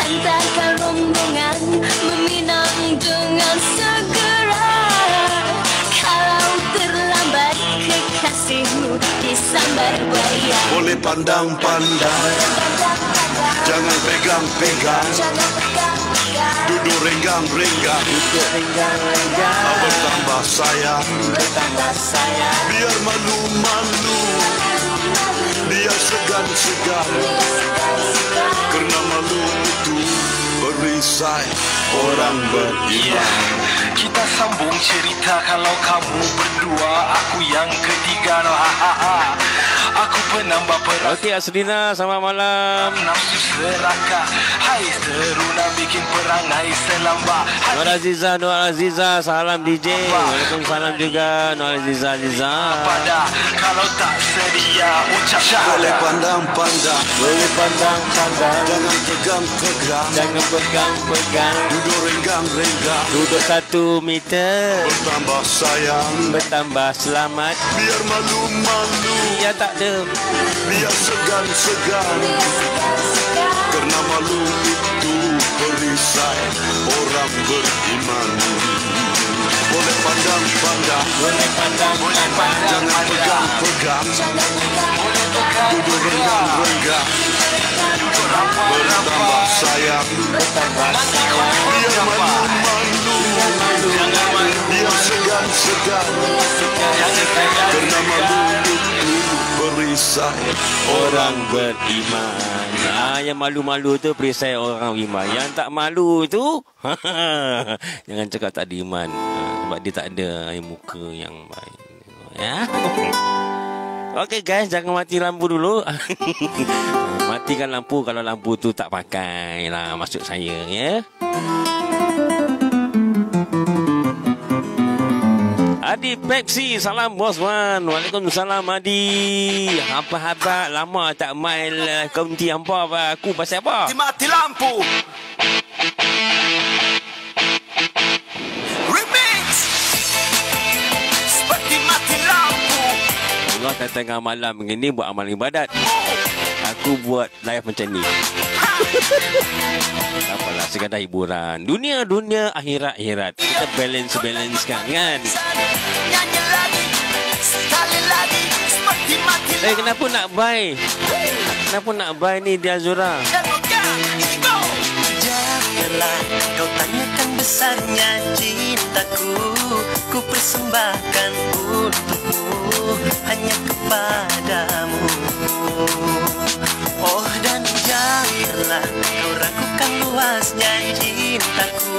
Hantarkan rombongan meminang dengan segera Boleh pandang-pandang. Jangan pegang-pegang. Jangan pegang-pegang Duduk renggang-renggang. Bertambah sayang. Bertambah sayang. Biar malu-malu. Biar segan-segan. Kerana malu itu Berisai orang beriman. Kita sambung cerita kalau kamu berdua Aku yang ketiga. No, ha, ha, ha. Aku penambah perasaan Okey Asrina, selamat malam. Nafsu serakah. Hai teruna bikin perangai selamba. Nur Aziza, Nur Aziza, salam DJ. Waalaikumsalam juga Nur Aziza Aziza. pada Kalau tak sedia ucap Boleh syahadat pandang-pandang. Boleh pandang-pandang, Jangan pegang-pegang jangan pegang-pegang. Duduk renggang-renggang Duduk satu meter, Bertambah sayang. Bertambah selamat. Biar malu-malu Ya tak ada. Biar segan-segan Kerana malu itu Berisai orang beriman boleh pandang, pandang. Boleh pandang, boleh pandang Jangan pegang, pegang Jangan pegang, boleh pegang Duduk renggang, renggang Bertambah sayang Bertambah sayang Dia malu-malu Jangan malu. Dia segan-segan Jangan malu-malu itu Berisai orang beriman. Ah, yang malu-malu tu perisai orang beriman. Yang tak malu tu, jangan cakap tak ada iman. Ah, sebab dia tak ada muka yang baik. Ya. Okey guys, jangan mati lampu dulu. Matikan lampu kalau lampu tu tak pakai lah maksud saya ya. Adi Pepsi. Salam bos Wan. Waalaikumsalam Adi. Apa habat? Lama tak main uh, konti hampa apa? Aku pasal apa? Mati lampu Remix Seperti mati lampu Allah tengah malam begini buat amal ibadat. Aku buat live macam ni. Apalah, sekadar hiburan. Dunia, dunia, akhirat, akhirat. Kita balance-balance kan, Eh, kenapa nak buy? Kenapa nak buy ni di Azura? Janganlah kau tanyakan besarnya cintaku Ku persembahkan untukmu Hanya kepadamu luasnya cintaku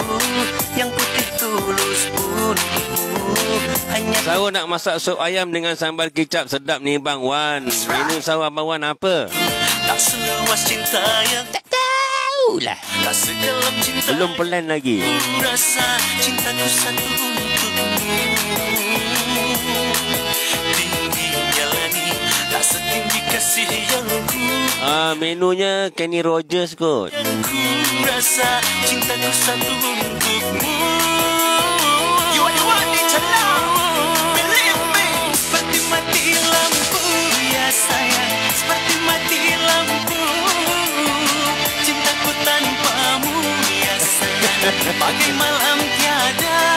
Yang putih tulus untukmu Hanya Sahur nak masak sup ayam dengan sambal kicap sedap ni Bang Wan. Menu sahur Abang Wan apa? tak seluas cinta yang Tak tahulah Tak sedalam cinta Belum plan lagi. Rasa cintaku satu Ah, menunya Kenny Rogers kot. Yang ku rasa cintaku satu untukmu. Bagai malam tiada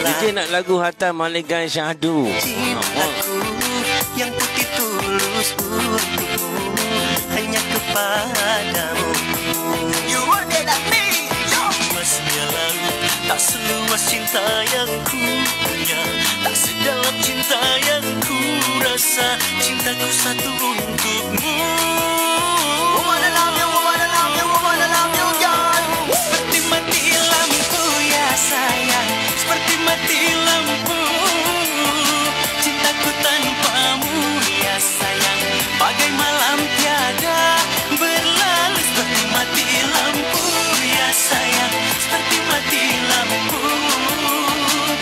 Janganlah DJ nak lagu Hatta Malikan Syahdu. cintaku yang putih tulus untukmu hanya kepadamu. You want it like me, Masnya lalu tak seluas cinta yang ku punya, tak sedalam cinta yang ku rasa. Cintaku satu untukmu.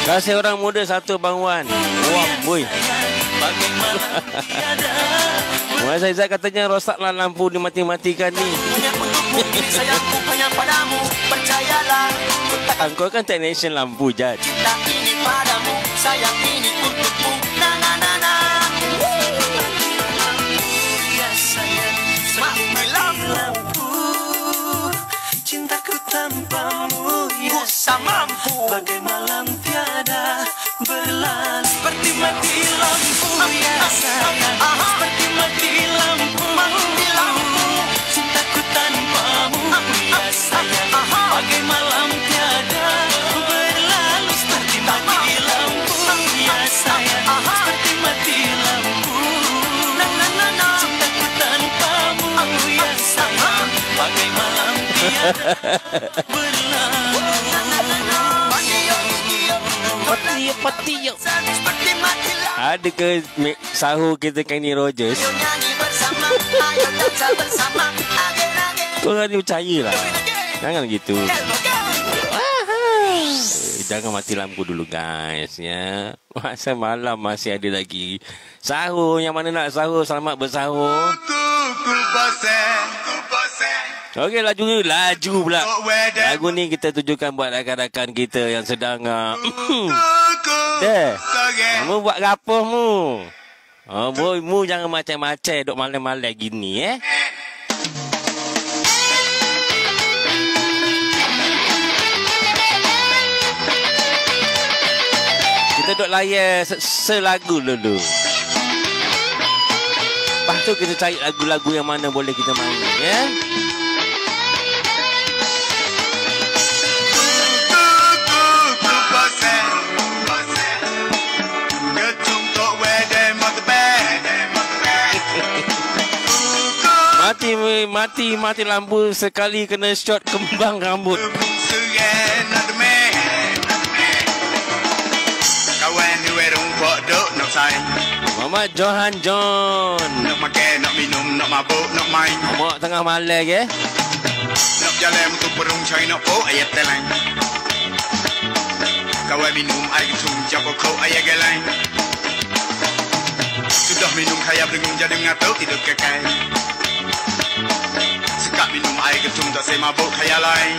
Kasih orang muda satu Bang Wan. Wah, boy. Bagai malam tiada Mas Aizat katanya rosaklah lampu dimati-matikan ni. Sayangku hanya padamu Percayalah Ku takkan Angkau kan technician lampu, Jad. cinta ini padamu Sayang ini untukmu. Na na na na. Ya sayang lampu Cintaku tanpamu Ya mampu. Bagai Ada ke sahur kita Kenny Rogers? Korang ni percaya lah. Jangan gitu. Eh, Jangan mati lampu dulu guys ya. Masa malam masih ada lagi. Sahur yang mana nak sahur selamat bersahur. Okey laju ni laju pula. Lagu ni kita tujukan buat rakan-rakan kita yang sedang uh, Tuku Deh. Kamu buat gapo mu? Oh, boy, mu jangan macam-macam duk malam-malam gini eh. Kita duk layan se- selagu dulu. Lepas tu kita cari lagu-lagu yang mana boleh kita main ya. Tuku mati mati mati lampu sekali kena shot kembang rambut. Mama Johan John. Nak makan, nak minum, nak mabuk, nak main. Mama tengah malam ke? Nak jalan untuk perung cai nak po ayat telang. Kau minum air tu jago kau ayat gelang. Sudah minum kaya berung jadi ngatau tidur kekai minum air ketum tak saya mabuk kaya lain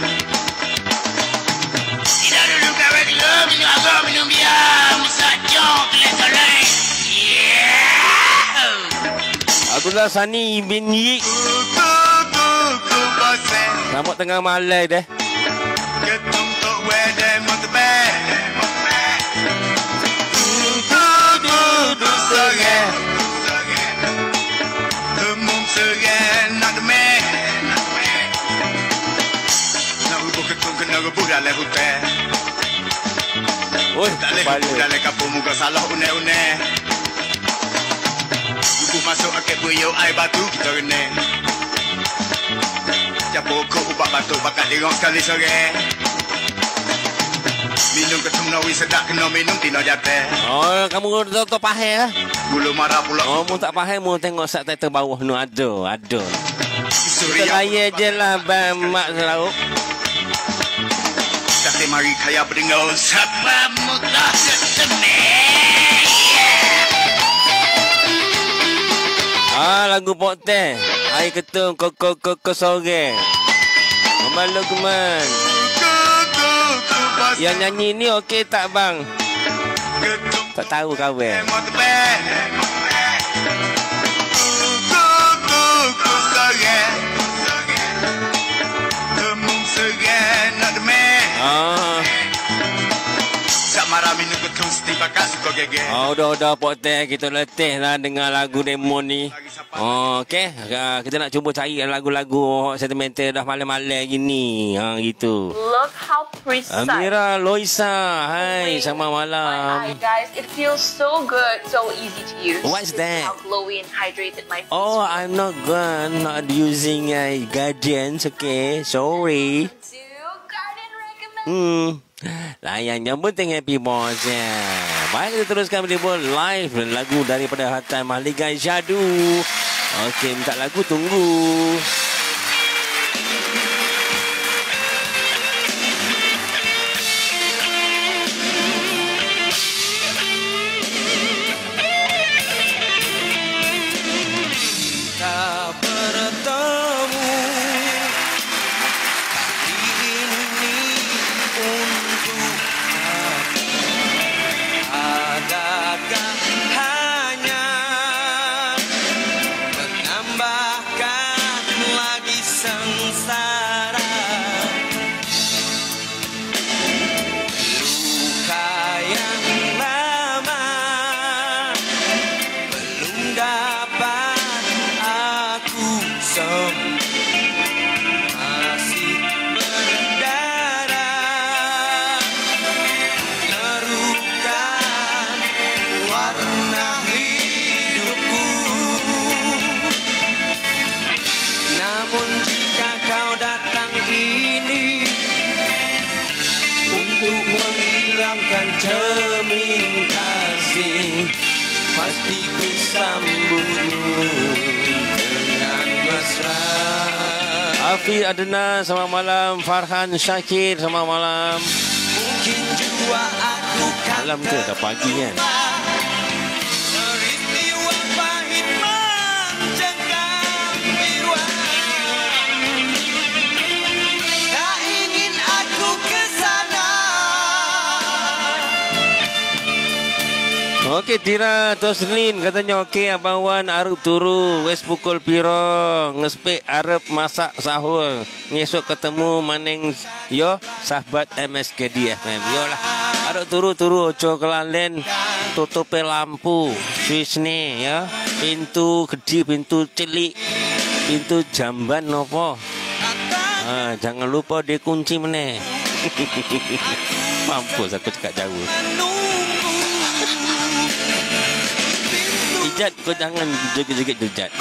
Tidak dulu kawan dulu minum agak minum biar Musa jom kelihatan lain Aku dah Sani bin Yik. Selamat tengah malam deh. Ketum tok Temum dalam hutan Oi, Tak kepala. dalam kampung muka salah unek-unek Rubuh masuk akik buyuk air batu kita kena Jangan pokok ubat batuk bakat dirong sekali sore Minum ketum nawi sedap kena minum tino jatuh Oh, kamu tu tu pahal lah. Bulu marah pula Oh, mu tak pahal mu tengok sat title bawah nu ada, ada. Suri Kita raya je lah bang mak lauk. Mari kaya berdengar Siapa mudah ketemek Ah, lagu pok teh. Air ketung koko koko sore. Kuku bosan Yang nyanyi ni okey tak bang? Tak tahu kawan. Oh, dah dah teh kita letih lah dengar lagu demo ni. Oh, okey. Ah, kita nak cuba cari lagu-lagu sentimental dah malam-malam gini. Ha gitu. Look how precise. Amira Loisa, hai sama My eye, malam. guys, it feels so good, so easy to use. What's that? How glowy and hydrated my face. Oh. I'm not good, not using uh, guardians, okay? Sorry. Do garden recommend. Hmm. Layan yang penting happy boss ya. Baik kita teruskan berlibur live lagu daripada Hatai Mahligai Syadu. Okey, minta lagu tunggu. Farhan Syakir selamat malam. Mungkin jua aku Malam ke dah pagi kan Okey Tira Toslin katanya okey Abang Wan Arab turu Wes pukul piro Ngespek Arab masak sahur Ngesok ketemu maning Yo sahabat MSKD FM Yo lah Arab turu turu Ojo kelalen Tutup lampu Switch ni ya Pintu gede Pintu cilik Pintu jamban nopo Ah, jangan lupa dikunci meneh. Mampus aku cakap jauh. Ijat kau jangan joget-joget jejat.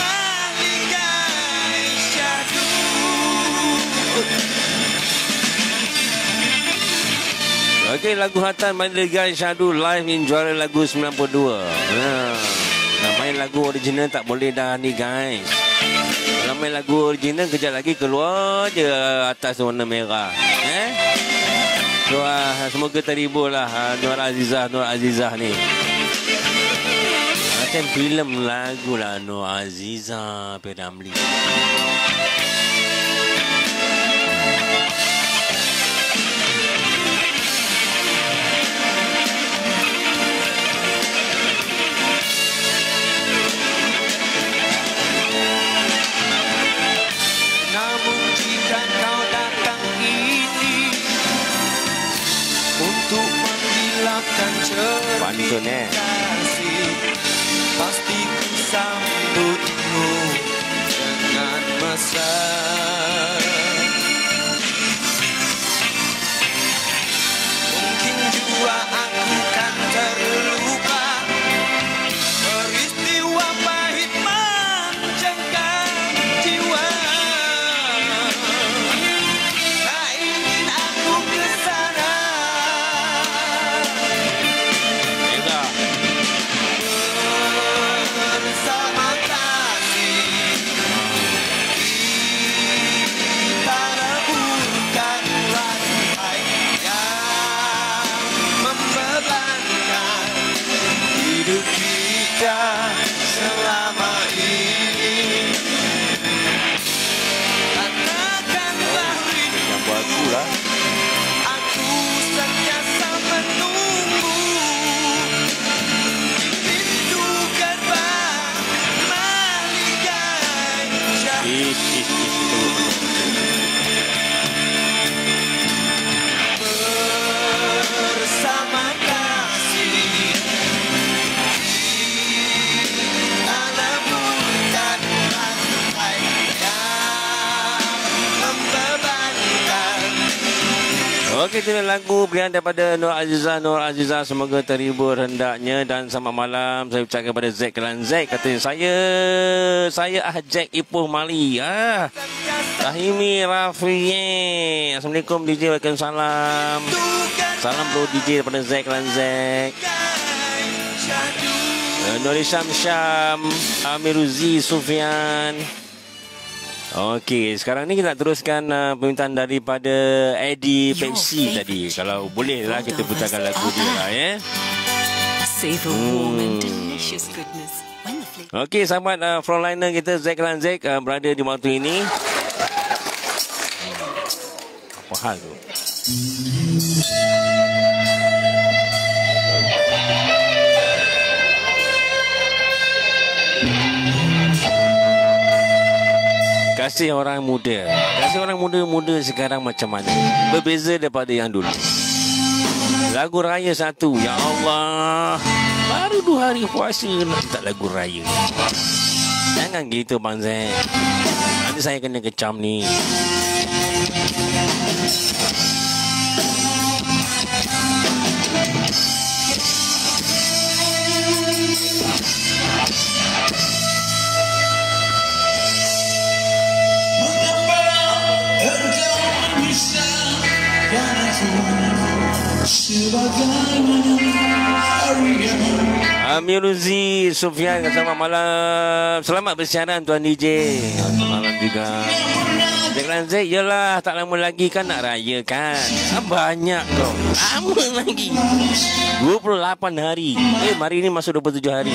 Okey, lagu Hatan Mandeligai Syadu live in juara lagu 92. Ha. Nak main lagu original tak boleh dah ni guys. Kalau main lagu original kejap lagi keluar je atas warna merah. Eh? So, uh, semoga terhibur lah uh, Nur Azizah, Nur Azizah ni. Macam filem lagu lah Nur Azizah Piramli. Namun jika kau datang ini Untuk menghilangkan Pantun eh. Pasti ku sambutmu dengan mesra Mungkin juga pilihan daripada Nur Azizah. Nur Azizah semoga terhibur hendaknya dan selamat malam. Saya ucapkan kepada Zack Kelan Zack. Kata saya, saya ah Jack Ipoh Mali. Ah. Rahimi Rafi. Assalamualaikum DJ. Waalaikumsalam. Salam bro DJ daripada Zack Kelan Zack. Uh, Nuri Syam Syam. Amiruzi Sufian. Okey, sekarang ni kita nak teruskan uh, permintaan daripada Eddie Pepsi tadi. Kalau boleh lah kita putarkan lagu dia lah ya. Savor warm and delicious goodness when the flavor. Okey, sahabat uh, frontliner kita Zack Lan Zack uh, berada di waktu ini. Apa hal tu? Kasih orang muda. Kasih orang muda-muda sekarang macam mana? Berbeza daripada yang dulu. Lagu raya satu. Ya Allah. Baru dua hari puasa nak tak lagu raya. Jangan gitu Bang Zack. Nanti saya kena kecam ni. Amiruzi Sufian selamat malam. Selamat bersiaran tuan DJ. Malam juga. Deklan Zaid Yelah tak lama lagi kan nak raya kan ah, Banyak kau Lama lagi 28 hari Eh hari ni masuk 27 hari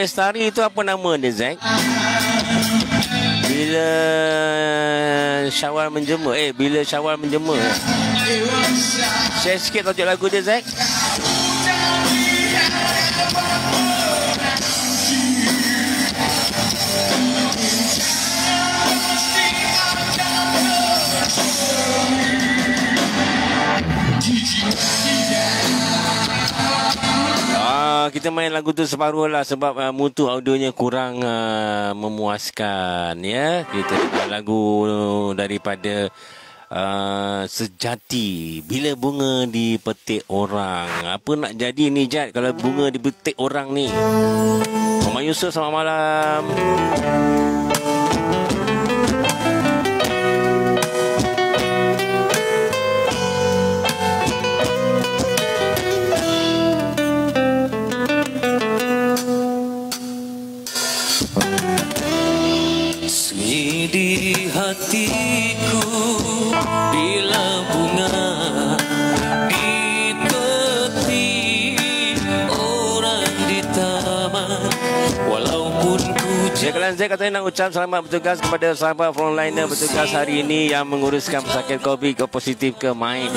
Lestari itu apa nama dia Zack? Bila Syawal menjema Eh bila Syawal menjema Share sikit tajuk lagu dia Zack Ah, kita main lagu tu separuh lah sebab uh, mutu audionya kurang uh, memuaskan ya. Kita dengar lagu daripada uh, sejati bila bunga dipetik orang. Apa nak jadi ni Jad kalau bunga dipetik orang ni? Muhammad Yusof selamat malam. Di hatiku bila bunga dipetik orang di taman walaupun ku Ya kalau saya katanya nak ucap selamat bertugas kepada sahabat frontliner bertugas hari ini yang menguruskan pesakit COVID ke positif ke main.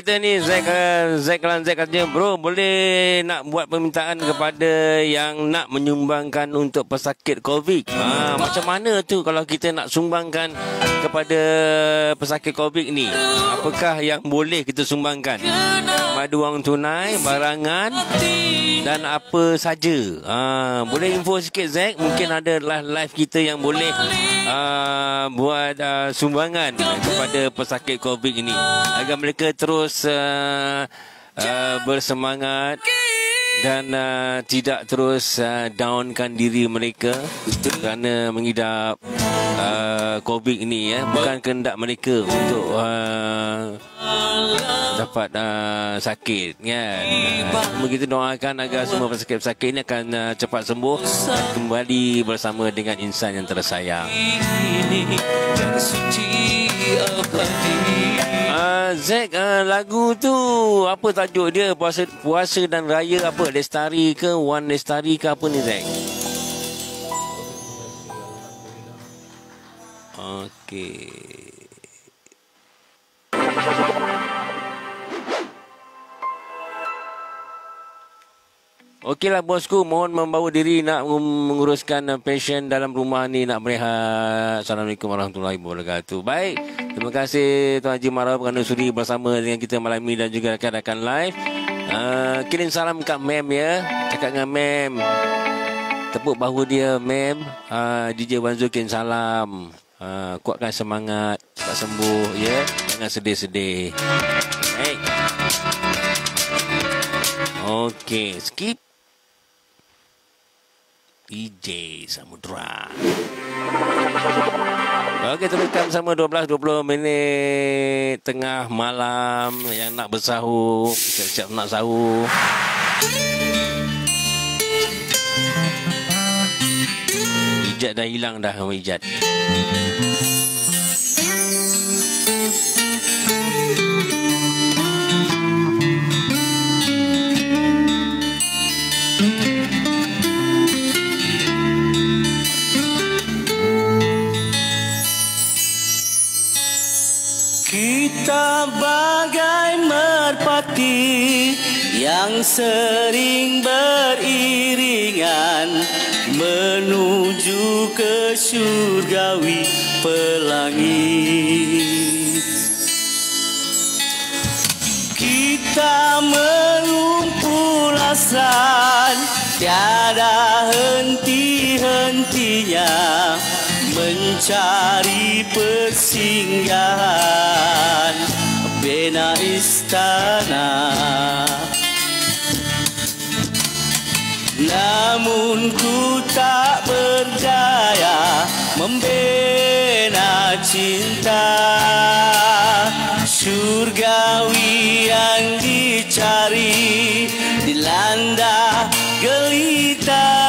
Kita ni Kelan Zack katanya bro boleh nak buat permintaan kepada yang nak menyumbangkan untuk pesakit COVID. Ha, macam mana tu kalau kita nak sumbangkan kepada pesakit COVID ni? Apakah yang boleh kita sumbangkan? Madu wang tunai, barangan dan apa saja. Ha, boleh info sikit Zack? Mungkin ada live kita yang boleh uh, buat uh, sumbangan kepada pesakit COVID ini agar mereka terus uh, uh, bersemangat dan uh, tidak terus uh, downkan diri mereka kerana mengidap uh, COVID ini ya. Bukan kehendak mereka untuk uh, dapat uh, sakit kan uh, kita doakan agar semua pesakit-pesakit ini akan uh, cepat sembuh dan kembali bersama dengan insan yang tersayang. Ini yang suci loving. Zack, uh, lagu tu apa tajuk dia? Puasa puasa dan raya apa? Lestari ke? One Lestari ke apa ni Zack? Okey. Okeylah bosku, mohon membawa diri nak menguruskan uh, passion dalam rumah ni nak berehat. Assalamualaikum warahmatullahi wabarakatuh. Baik, terima kasih Tuan Haji Marah kerana sudi bersama dengan kita malam ini dan juga rakan-rakan live. Uh, kirim salam kat Mem ya. Cakap dengan Mem. Tepuk bahu dia Mem. Uh, DJ Wan Zulkin salam. Uh, kuatkan semangat. Cepat sembuh ya. Jangan sedih-sedih. Baik. Okey, skip. DJ Samudra. Okey, teruskan bersama 12-20 minit tengah malam yang nak bersahur, siap-siap nak sahur. Ijat dah hilang dah sama Ijat. Kita bagai merpati yang sering beriringan menuju ke surgawi pelangi. Kita mengumpulasan tiada henti-hentinya mencari persinggahan. Bina istana. Namun ku tak berdaya membina cinta. Surgawi yang dicari dilanda gelita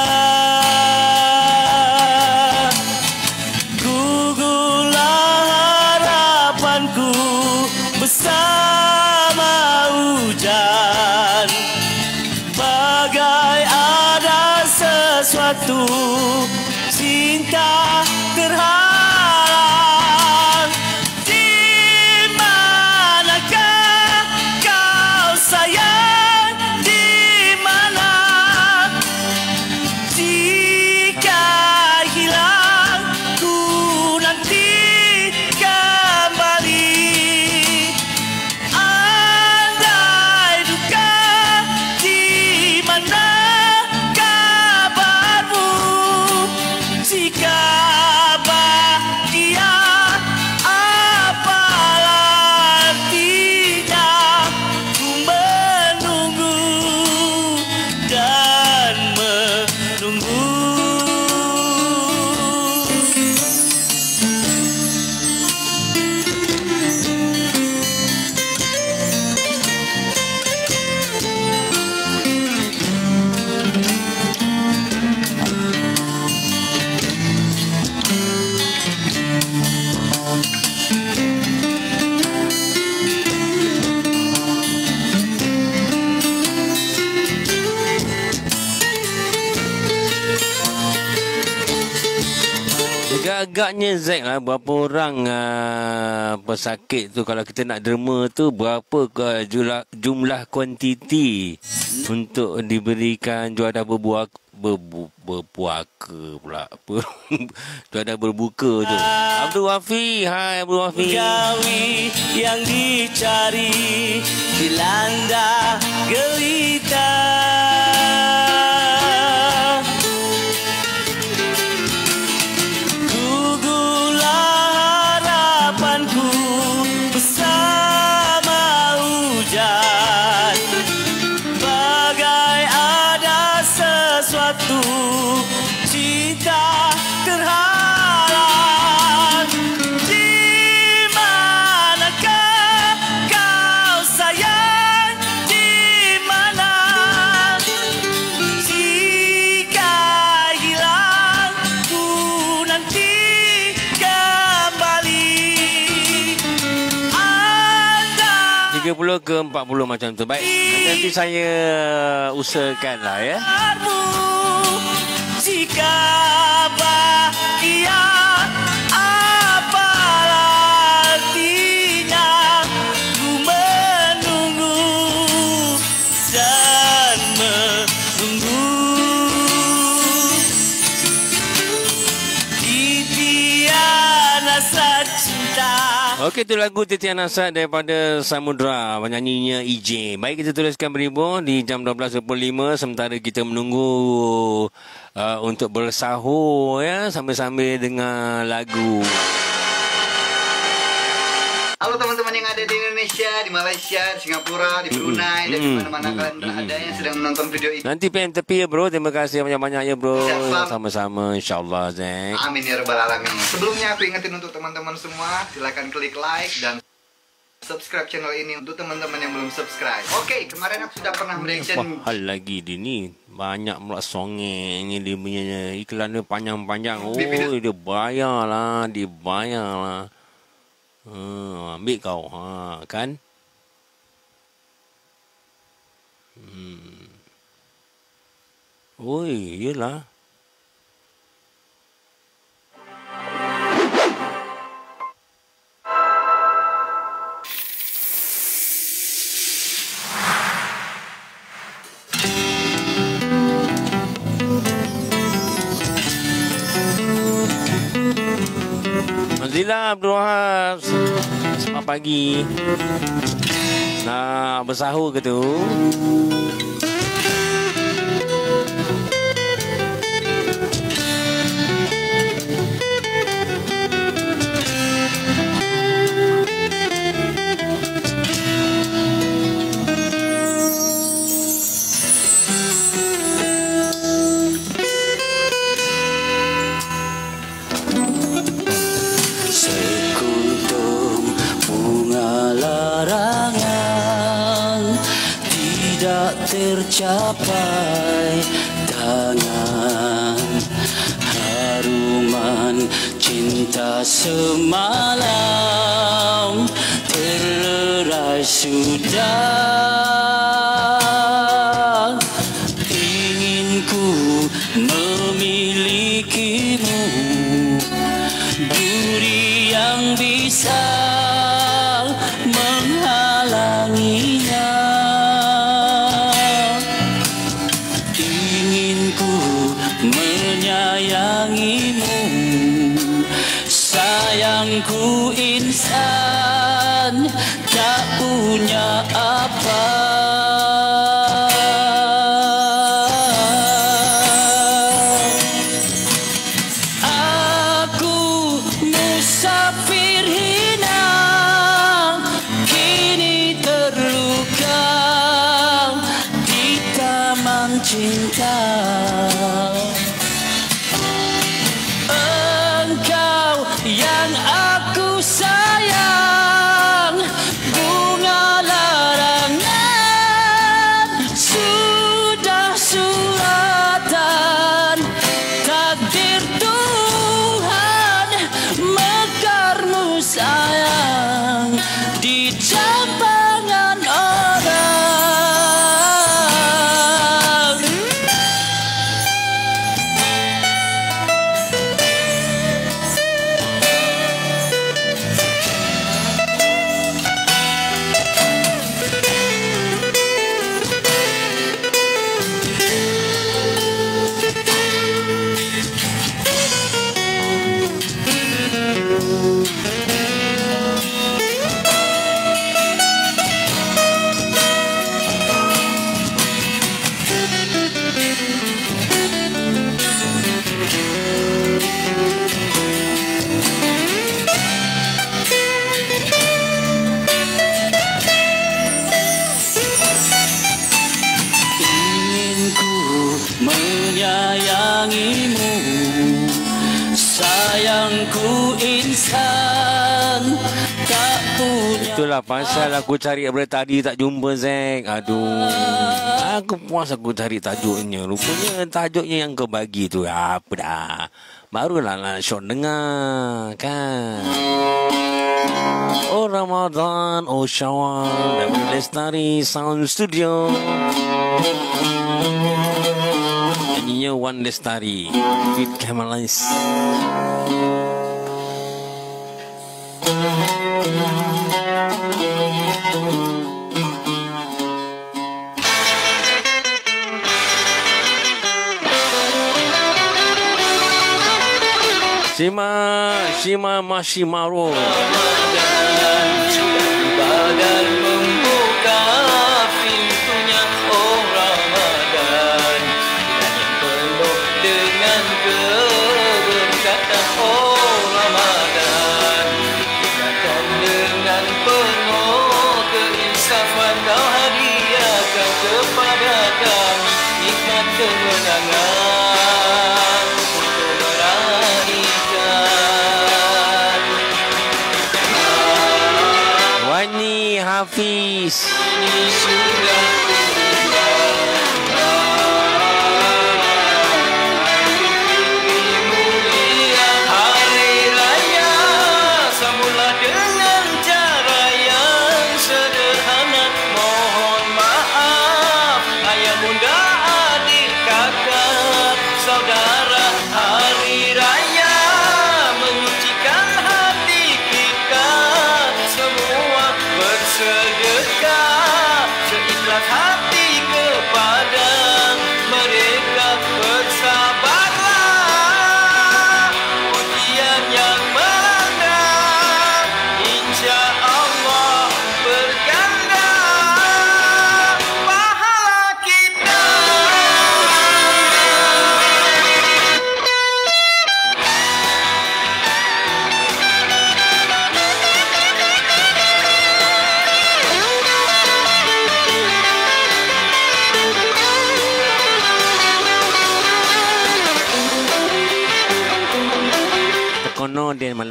Zack lah berapa orang uh, pesakit tu kalau kita nak derma tu berapa uh, jumlah, jumlah kuantiti untuk diberikan juadah berbuak berbu, berpuaka pula? Apa juadah berbuka tu. Abdul Wafi hai Abdul Wafi Gawi yang dicari dilanda gelita 30 ke 40 macam tu. Baik. Nanti saya usahakan lah ya. Jika Okey, itu lagu Titian Asad daripada Samudra, penyanyinya EJ. Baik, kita teruskan beribu di jam 12.25 sementara kita menunggu uh, untuk bersahur ya sambil-sambil dengar lagu. Halo teman-teman yang ada di Indonesia, di Malaysia, di Singapura, di Brunei, dan di Mm, mana-mana kalian berada yang sedang menonton video ini. Nanti pen tepi ya bro. Terima kasih banyak-banyak ya bro. Sama-sama insyaAllah Zack. Amin ya rabbal alamin. Sebelumnya aku ingetin untuk teman-teman semua, silahkan klik like dan subscribe channel ini untuk teman-teman yang belum subscribe. Oke, kemarin aku sudah pernah mention Apa hal lagi dia ni? Banyak pula songeng ni dia punya iklan dia panjang-panjang. Oh, dia bayar lah. Dia bayar lah. Ha, ambil kau. Ha, kan? Hmm. Oi, yelah. Zila Abdul Wahab Selamat pagi Nak bersahur ke tu? Tercapai. Tangan Haruman cinta semalam Terlerai sudah taman cinta. Engkau yang aku sayang pasal aku cari daripada tadi tak jumpa Zack. Aduh. Aku puas aku cari tajuknya. Rupanya tajuknya yang kau bagi tu. Apa dah. Barulah nak syok dengar kan. Oh Ramadan, oh Syawal Daripada Lestari Sound Studio Nyanyinya One Lestari Fit Camelize Shima Shima Mashimaru Badan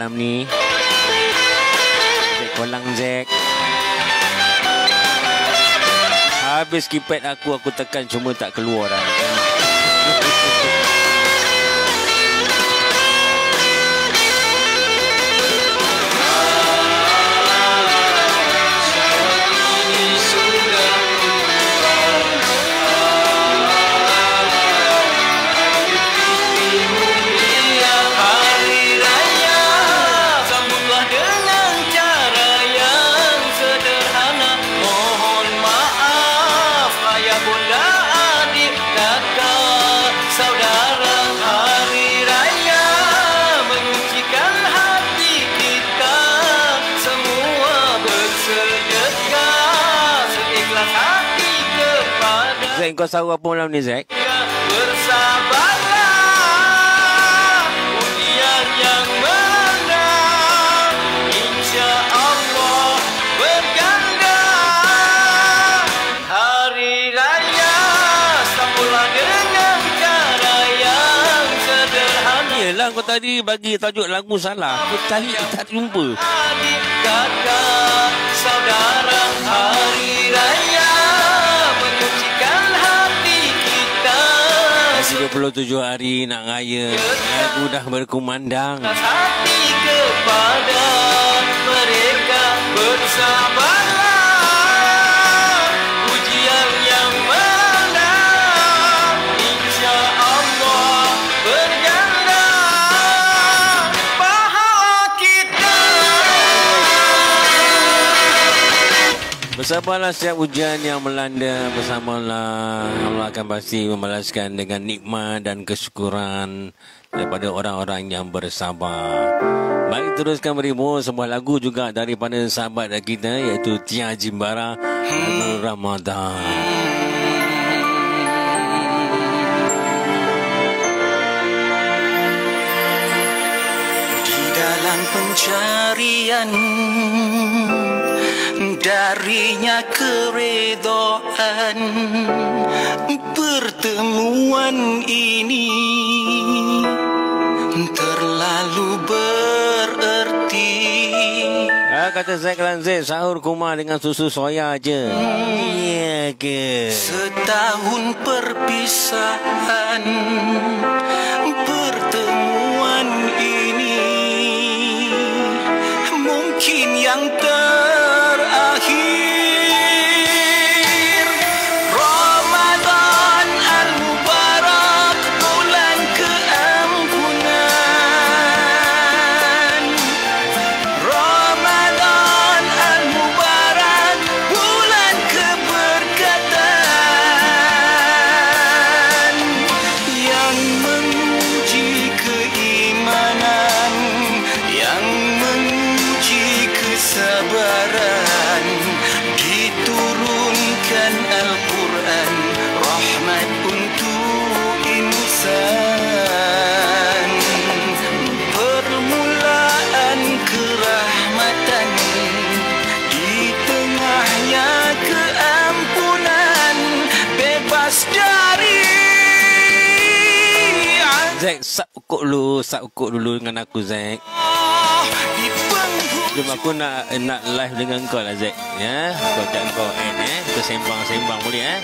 malam ni. Zek kolang Zek Habis keypad aku Aku tekan cuma tak keluar dah kau sahur apa malam ni Yelah kau tadi bagi tajuk lagu salah. Aku cari tak jumpa 37 hari nak raya. Lagu dah berkumandang. Kepada mereka bersabarlah Bersabarlah setiap ujian yang melanda Bersamalah Allah akan pasti membalaskan dengan nikmat dan kesyukuran Daripada orang-orang yang bersabar. Baik teruskan beribu sebuah lagu juga daripada sahabat kita Iaitu Tia Jimbara Lagu Ramadan. Di dalam pencarian darinya keredoan pertemuan ini terlalu bererti. Ah, kata Zack dan Zack Sahur kumar dengan susu soya je Iya ke? Setahun perpisahan pertemuan ini. Mungkin yang terakhir sap ukuk dulu dengan aku Zack. Jom aku nak nak live dengan kau lah Zack. Ya, kau jangan kau end eh. Kita sembang-sembang boleh eh.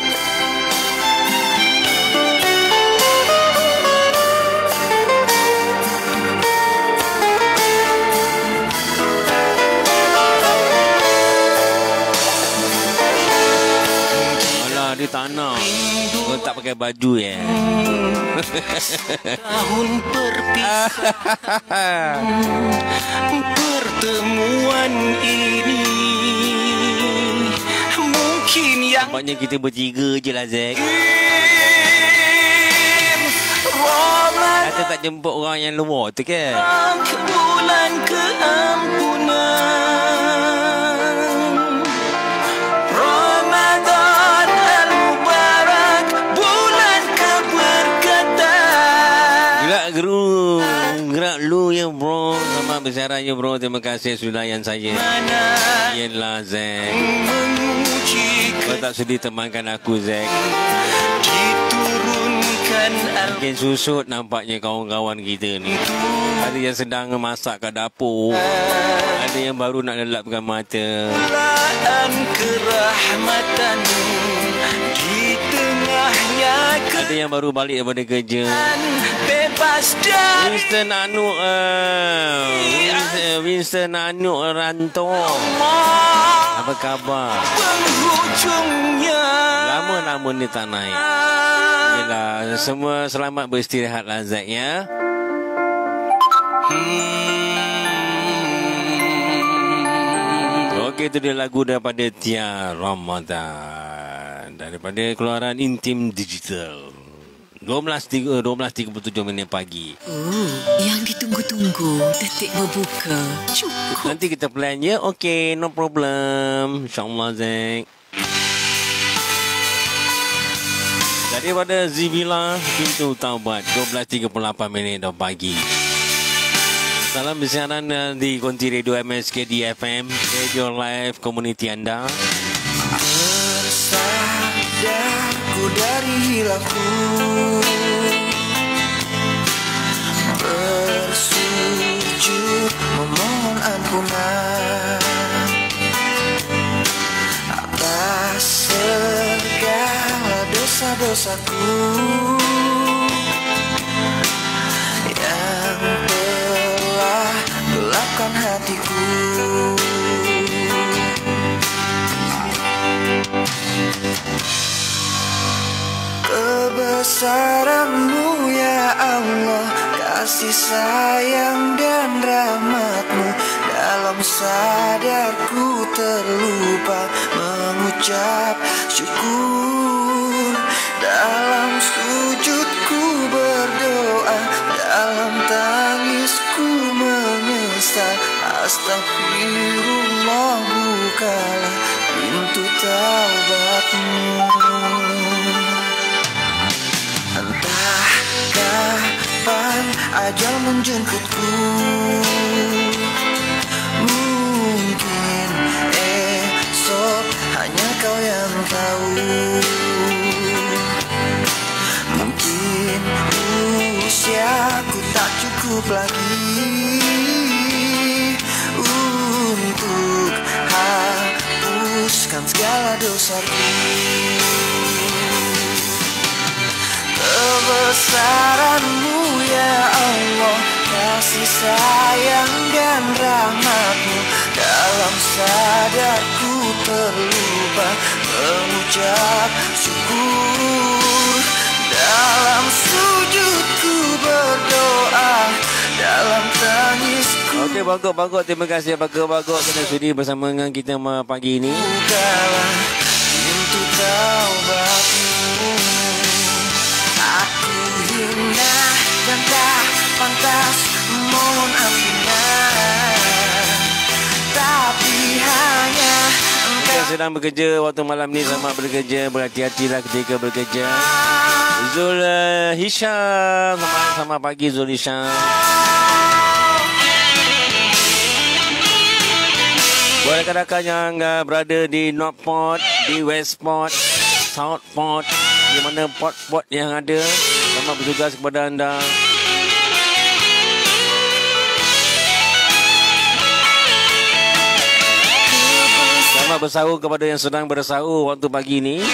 Tak nak. Kau tak pakai baju ya. tahun perpisahan pertemuan ini mungkin yang Nampaknya kita bertiga je lah. Ramadan Kita tak jemput orang yang luar tu ke? bulan keampunan Bersiaran ya bro. Terima kasih sudah layan saya. Yelah Zack. Kau tak sudi temankan aku Zack? Al Makin susut nampaknya kawan-kawan kita ni. Ada yang sedang masak kat dapur. Ada yang baru nak lelapkan mata. Bulan kerahmatan di tengahnya Ada yang baru balik daripada kerja. Bebas dari Winston Anu uh, Winston, Winston Anu Ranto Apa khabar? Lama-lama ni tak naik. Yelah Semua selamat beristirahat Zack ya. Okey itu dia lagu daripada Tia Ramadan. Daripada keluaran Intim Digital 12.37 minit pagi. Oh, yang ditunggu-tunggu detik berbuka. Cukup. Nanti kita plan ya Okey no problem. InsyaAllah Zack. Daripada Zivila Pintu Taubat 12.38 minit dah pagi. Salam bersiaran uh, di Konti Radio MSK di FM Radio Live komuniti anda. Tersadarku dari hilafku. Bersujud memohon ampunan. Atas segala dosa-dosaku Kebesaranmu ya Allah. Kasih sayang dan rahmatmu. Dalam sadarku terlupa Mengucap syukur. Dalam sujudku berdoa Dalam tangisku menyesal. Astagfirullah bukalah pintu taubatmu kapan ajal menjemputku. Mungkin esok hanya kau yang tahu. Mungkin usiaku tak cukup lagi. Untuk hapuskan segala dosaku Kebesaranmu ya Allah. Kasih sayang dan rahmatmu Dalam sadarku terlupa. Mengucap syukur Dalam sujudku berdoa Dalam tangisku. Okey, bagus-bagus. Terima kasih. Bagus-bagus kerana sudi bersama dengan kita pagi ini. bukalah pintu taubatmu pantas mohon ampunan Tapi hanya engkau Yang sedang bekerja waktu malam ni selamat bekerja, berhati-hatilah ketika bekerja. Zul uh, Hisham, selamat, selamat pagi Zul Hisham. Buat rakan-rakan yang uh, berada di Northport, di Westport, Southport, di mana port-port yang ada, selamat bertugas kepada anda. Selamat bersahur kepada yang sedang bersahur waktu pagi ni.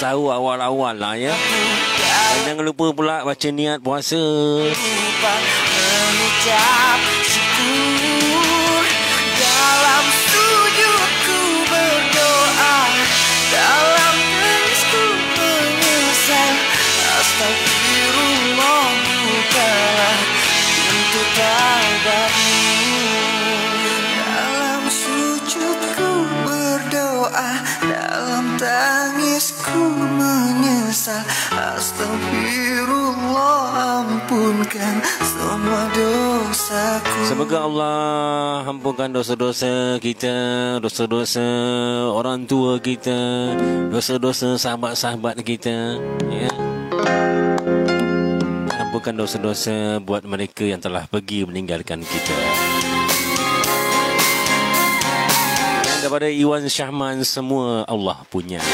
Sahur awal-awal lah ya. Dan jangan lupa pula baca niat puasa. syukur menyesal ampunkan semua dosaku Semoga Allah ampunkan dosa-dosa kita, dosa-dosa orang tua kita, dosa-dosa sahabat-sahabat kita. Ya. Ampunkan dosa-dosa buat mereka yang telah pergi meninggalkan kita. Dan daripada Iwan Syahman semua Allah punya.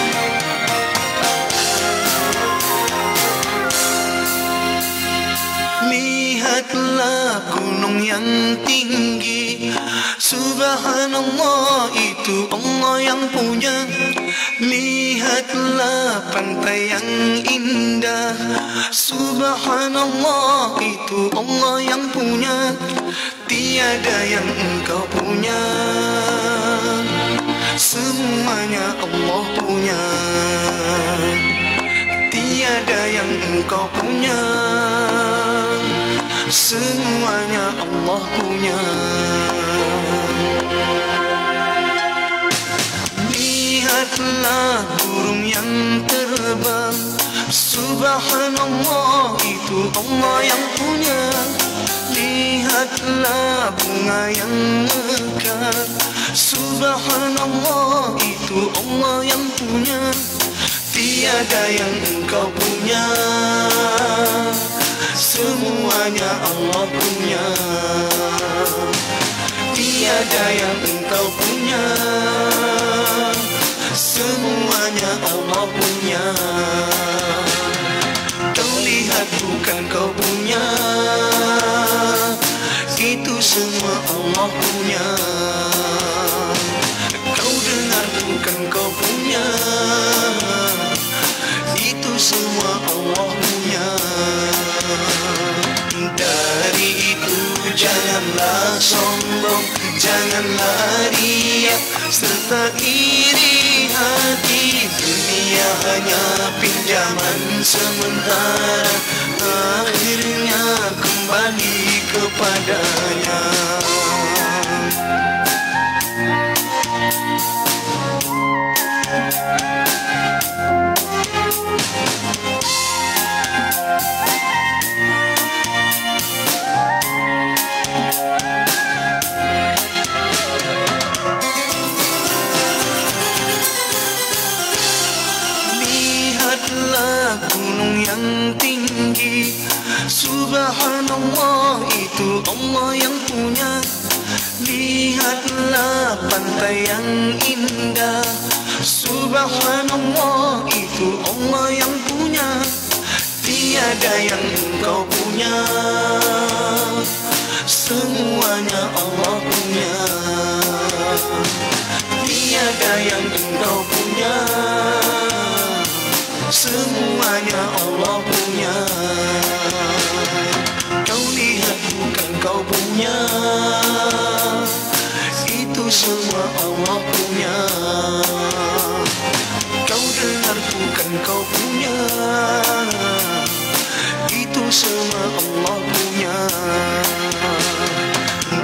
Lihatlah gunung yang tinggi. Subhanallah itu Allah yang punya. Lihatlah pantai yang indah. Subhanallah itu Allah yang punya. Tiada yang engkau punya. Semuanya Allah punya. Tiada yang engkau punya Semuanya Allah punya. Lihatlah burung yang terbang. Subhanallah itu Allah yang punya. Lihatlah bunga yang mekar. Subhanallah itu Allah yang punya. Tiada yang engkau punya Semuanya Allah punya. Tiada yang engkau punya. Semuanya Allah punya. Kau lihat bukan kau punya. Itu semua Allah punya. Kau dengar bukan kau punya. Itu semua Allah punya Dari itu janganlah sombong Janganlah riak serta iri hati Dunia hanya pinjaman sementara. Akhirnya kembali kepadanya. Lihatlah Subhanallah itu Allah yang punya. Lihatlah pantai yang indah. Subhanallah itu Allah yang punya. Tiada yang engkau punya. Semuanya Allah punya. Tiada yang engkau punya. Semuanya Allah punya punya. Itu semua Allah punya. Kau dengar bukan kau punya. Itu semua Allah punya.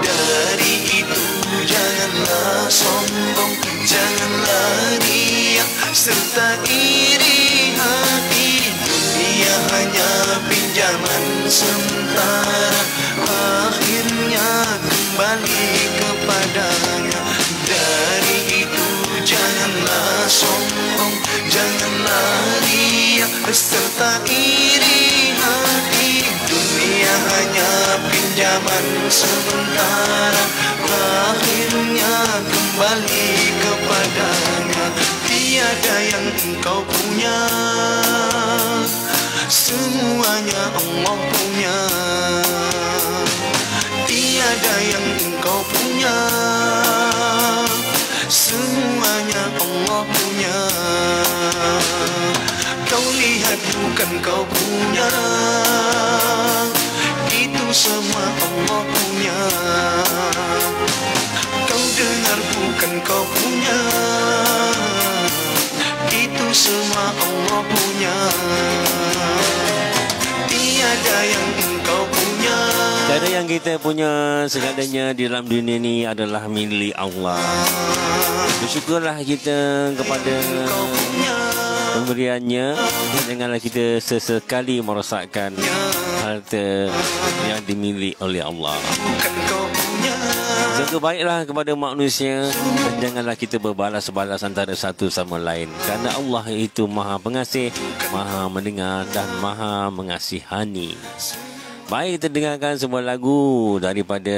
Dari itu janganlah sombong Janganlah riak serta iri hati Dunia hanya pinjaman sementara Akhirnya kembali kepadanya. Dari itu janganlah sombong Janganlah riak serta iri hati Dunia hanya pinjaman sementara. Akhirnya kembali kepadanya. Tiada yang engkau punya. Semuanya Allah punya Tiada yang engkau punya. Semuanya Allah punya. Kau lihat bukan kau punya. Itu semua Allah punya. Kau dengar bukan kau punya. Itu semua Allah punya. Tiada yang engkau Tiada yang kita punya segalanya di dalam dunia ini adalah milik Allah. Bersyukurlah kita kepada pemberiannya janganlah kita sesekali merosakkan harta yang dimiliki oleh Allah. Jaga baiklah kepada manusia dan janganlah kita berbalas-balas antara satu sama lain. Kerana Allah itu maha pengasih, maha mendengar dan maha mengasihani. Baik, kita dengarkan sebuah lagu daripada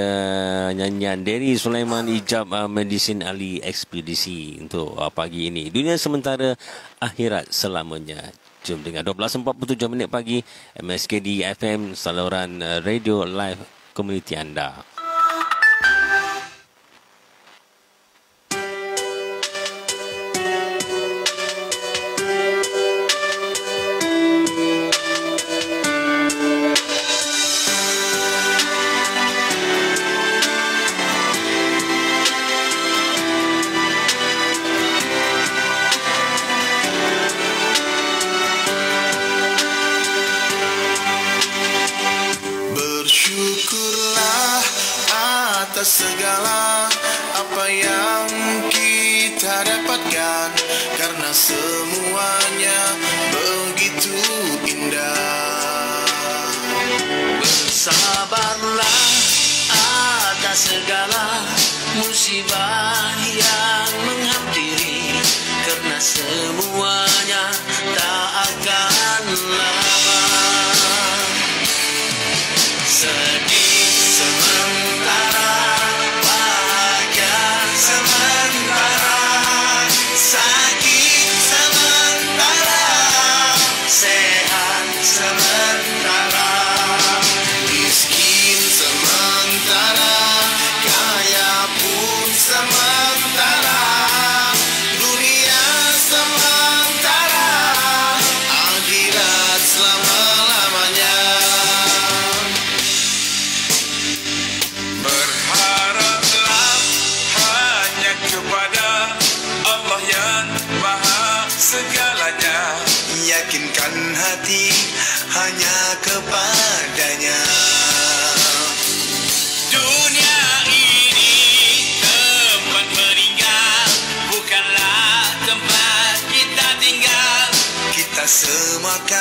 nyanyian Derry Sulaiman Ijab uh, Medicine Ali Ekspedisi untuk uh, pagi ini. Dunia sementara, akhirat selamanya. Jom dengar 12.47 minit pagi MSKD FM saluran uh, radio live komuniti anda.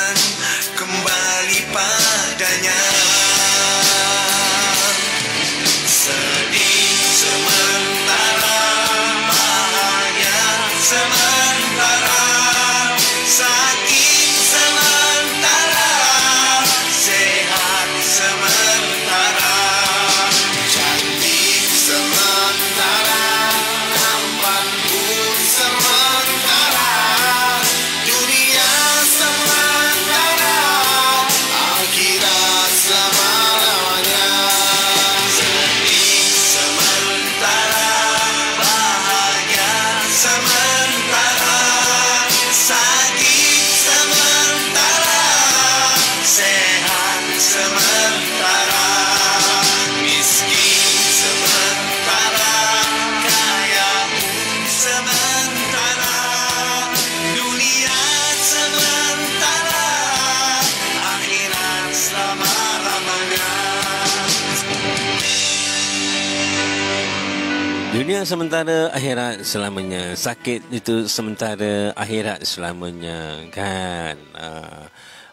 Semua Dunia sementara akhirat selamanya. Sakit itu sementara akhirat selamanya. Kan? Ah.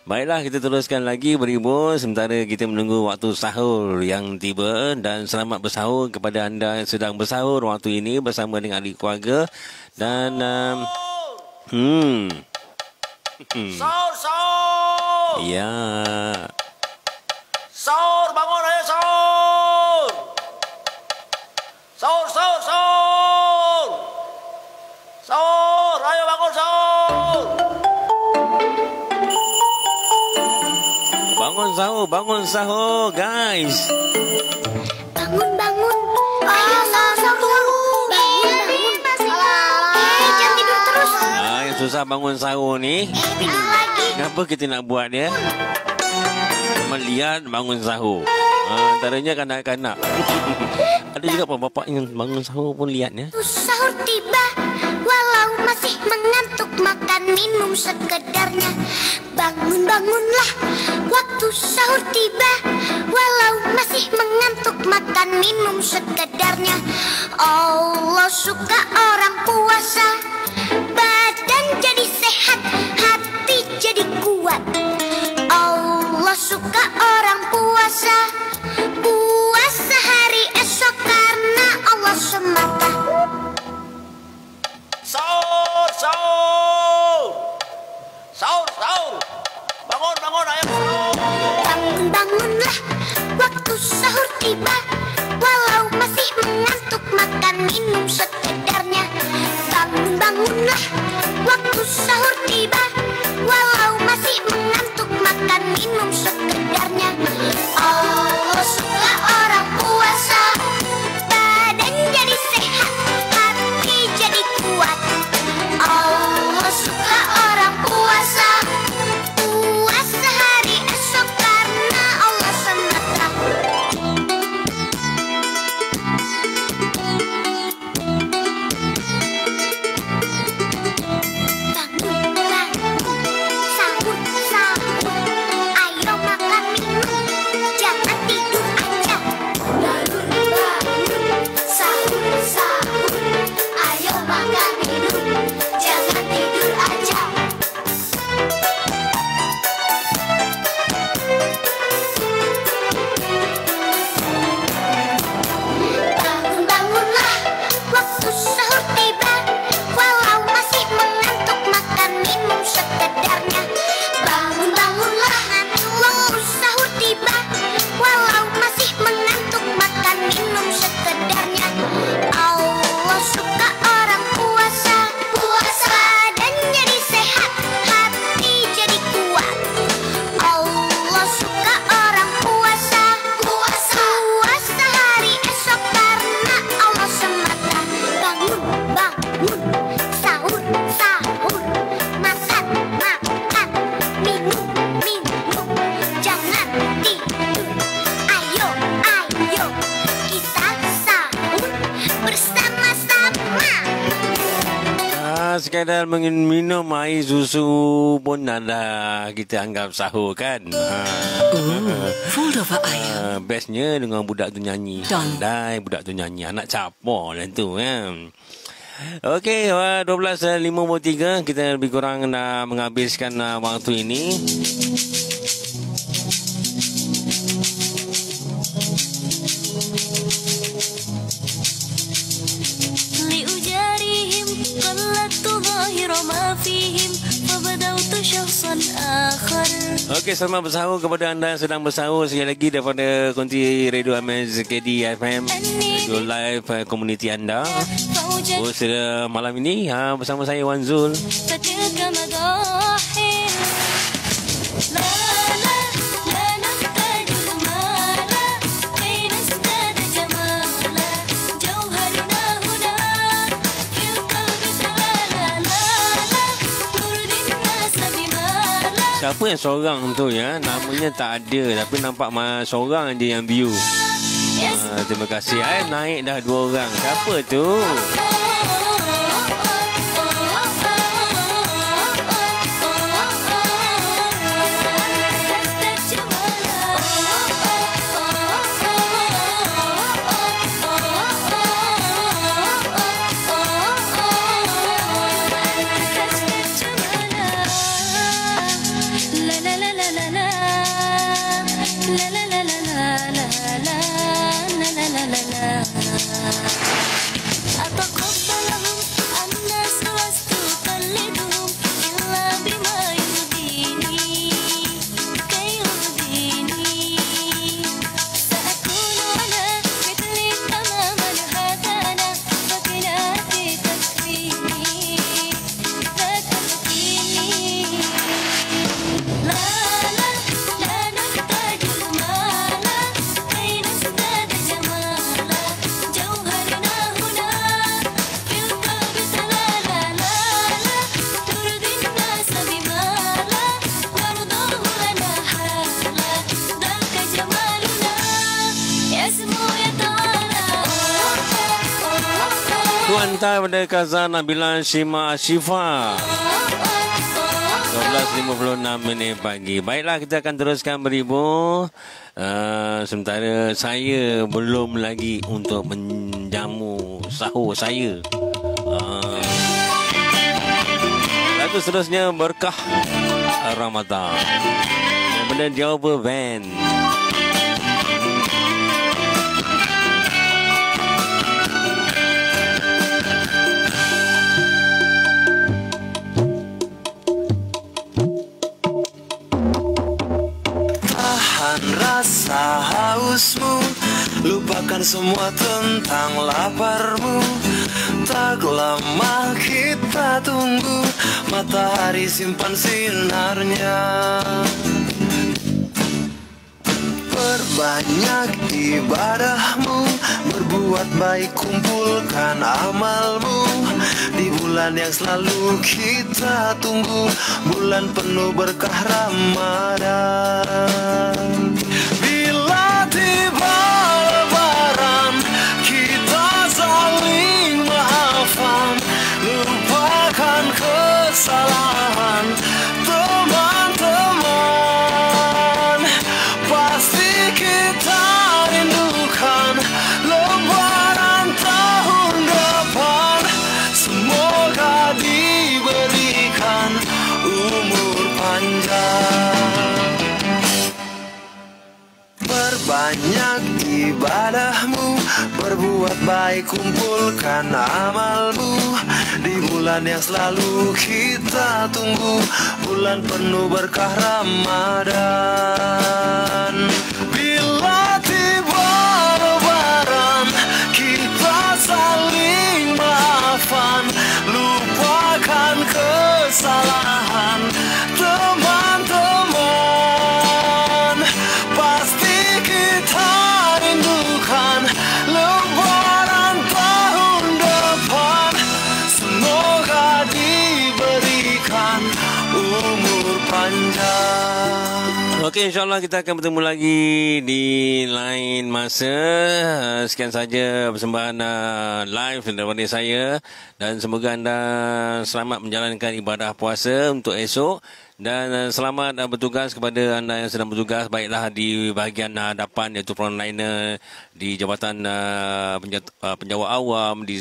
Baiklah kita teruskan lagi berhibur sementara kita menunggu waktu sahur yang tiba dan selamat bersahur kepada anda yang sedang bersahur waktu ini bersama dengan ahli keluarga dan um, hmm hmm Sahur, sahur. ya bangun sahur bangun sahur guys Bangun, bangun. Ayo, sahur, sahur. Bangun, bangun. Eh, jangan tidur terus. ah yang susah bangun sahur ni Tidur lagi. kenapa kita nak buat dia melihat bangun sahur ah, antaranya kanak-kanak ada juga bapak yang bangun sahur pun lihat ya sahur tiba Walau masih mengantuk Makan minum sekedarnya Bangun bangunlah Waktu sahur tiba Walau masih mengantuk Makan minum sekedarnya. Allah suka orang puasa Badan jadi sehat Hati jadi kuat. Allah suka orang puasa Puasa hari esok karena Allah semata. Sahur, sahur. Sahur, Bangun bangunlah Waktu sahur tiba. Walau masih mengantuk Makan minum sekedarnya. Bangun bangunlah Waktu sahur tiba. Walau masih mengantuk Makan minum sekedarnya. Allah suka sekadar mengin minum air susu pun adalah kita anggap sahur kan. Ooh, fold over ayam. Ah, bestnya dengan budak tu nyanyi. Pandai budak tu nyanyi. Anak capor lah tu kan. Okey, uh, 12.53 kita lebih kurang nak menghabiskan uh, waktu ini. selamat bersahur kepada anda yang sedang bersahur sekali lagi daripada konti Radio Amaz KD FM Radio Live eh, komuniti anda. Oh, sudah malam ini ha, bersama saya Wan Zul. Siapa yang seorang tu ya? Namanya tak ada tapi nampak seorang je yang view. Ha, terima kasih. Eh, naik dah dua orang. Siapa tu? Hantar kepada Kazan Nabila Shima Ashifa. 12.56 minit pagi. Baiklah kita akan teruskan beribu. Uh, Sementara saya belum lagi untuk menjamu sahur saya. Uh, Lagu seterusnya berkah Ramadan. Daripada Jawa Band Tahan rasa hausmu. Lupakan semua tentang laparmu. Tak lama kita tunggu Matahari simpan sinarnya. Perbanyak ibadahmu Berbuat baik kumpulkan amalmu. Di bulan yang selalu kita tunggu Bulan penuh berkah Ramadan Perbanyak ibadahmu Berbuat baik kumpulkan amalmu. Di bulan yang selalu kita tunggu Bulan penuh berkah Ramadan. Bila tiba lebaran Kita saling maafan. Lupakan kesalahan Okey, insyaAllah kita akan bertemu lagi di lain masa. Uh, Sekian saja persembahan uh, live daripada saya. Dan semoga anda selamat menjalankan ibadah puasa untuk esok. Dan uh, selamat uh, bertugas kepada anda yang sedang bertugas. Baiklah di bahagian uh, hadapan iaitu frontliner di Jabatan uh, Penja- Penjawat Awam, di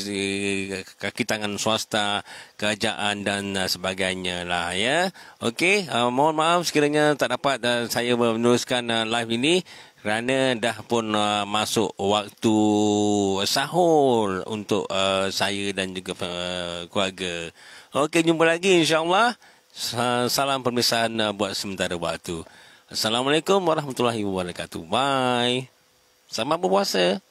kaki tangan swasta, kerajaan dan sebagainya lah ya. Okey, mohon maaf sekiranya tak dapat saya meneruskan live ini kerana dah pun uh, masuk waktu sahur untuk uh, saya dan juga uh, keluarga. Okey, jumpa lagi insya-Allah. Sa- Salam permisahan uh, buat sementara waktu. Assalamualaikum warahmatullahi wabarakatuh. Bye. Selamat berpuasa.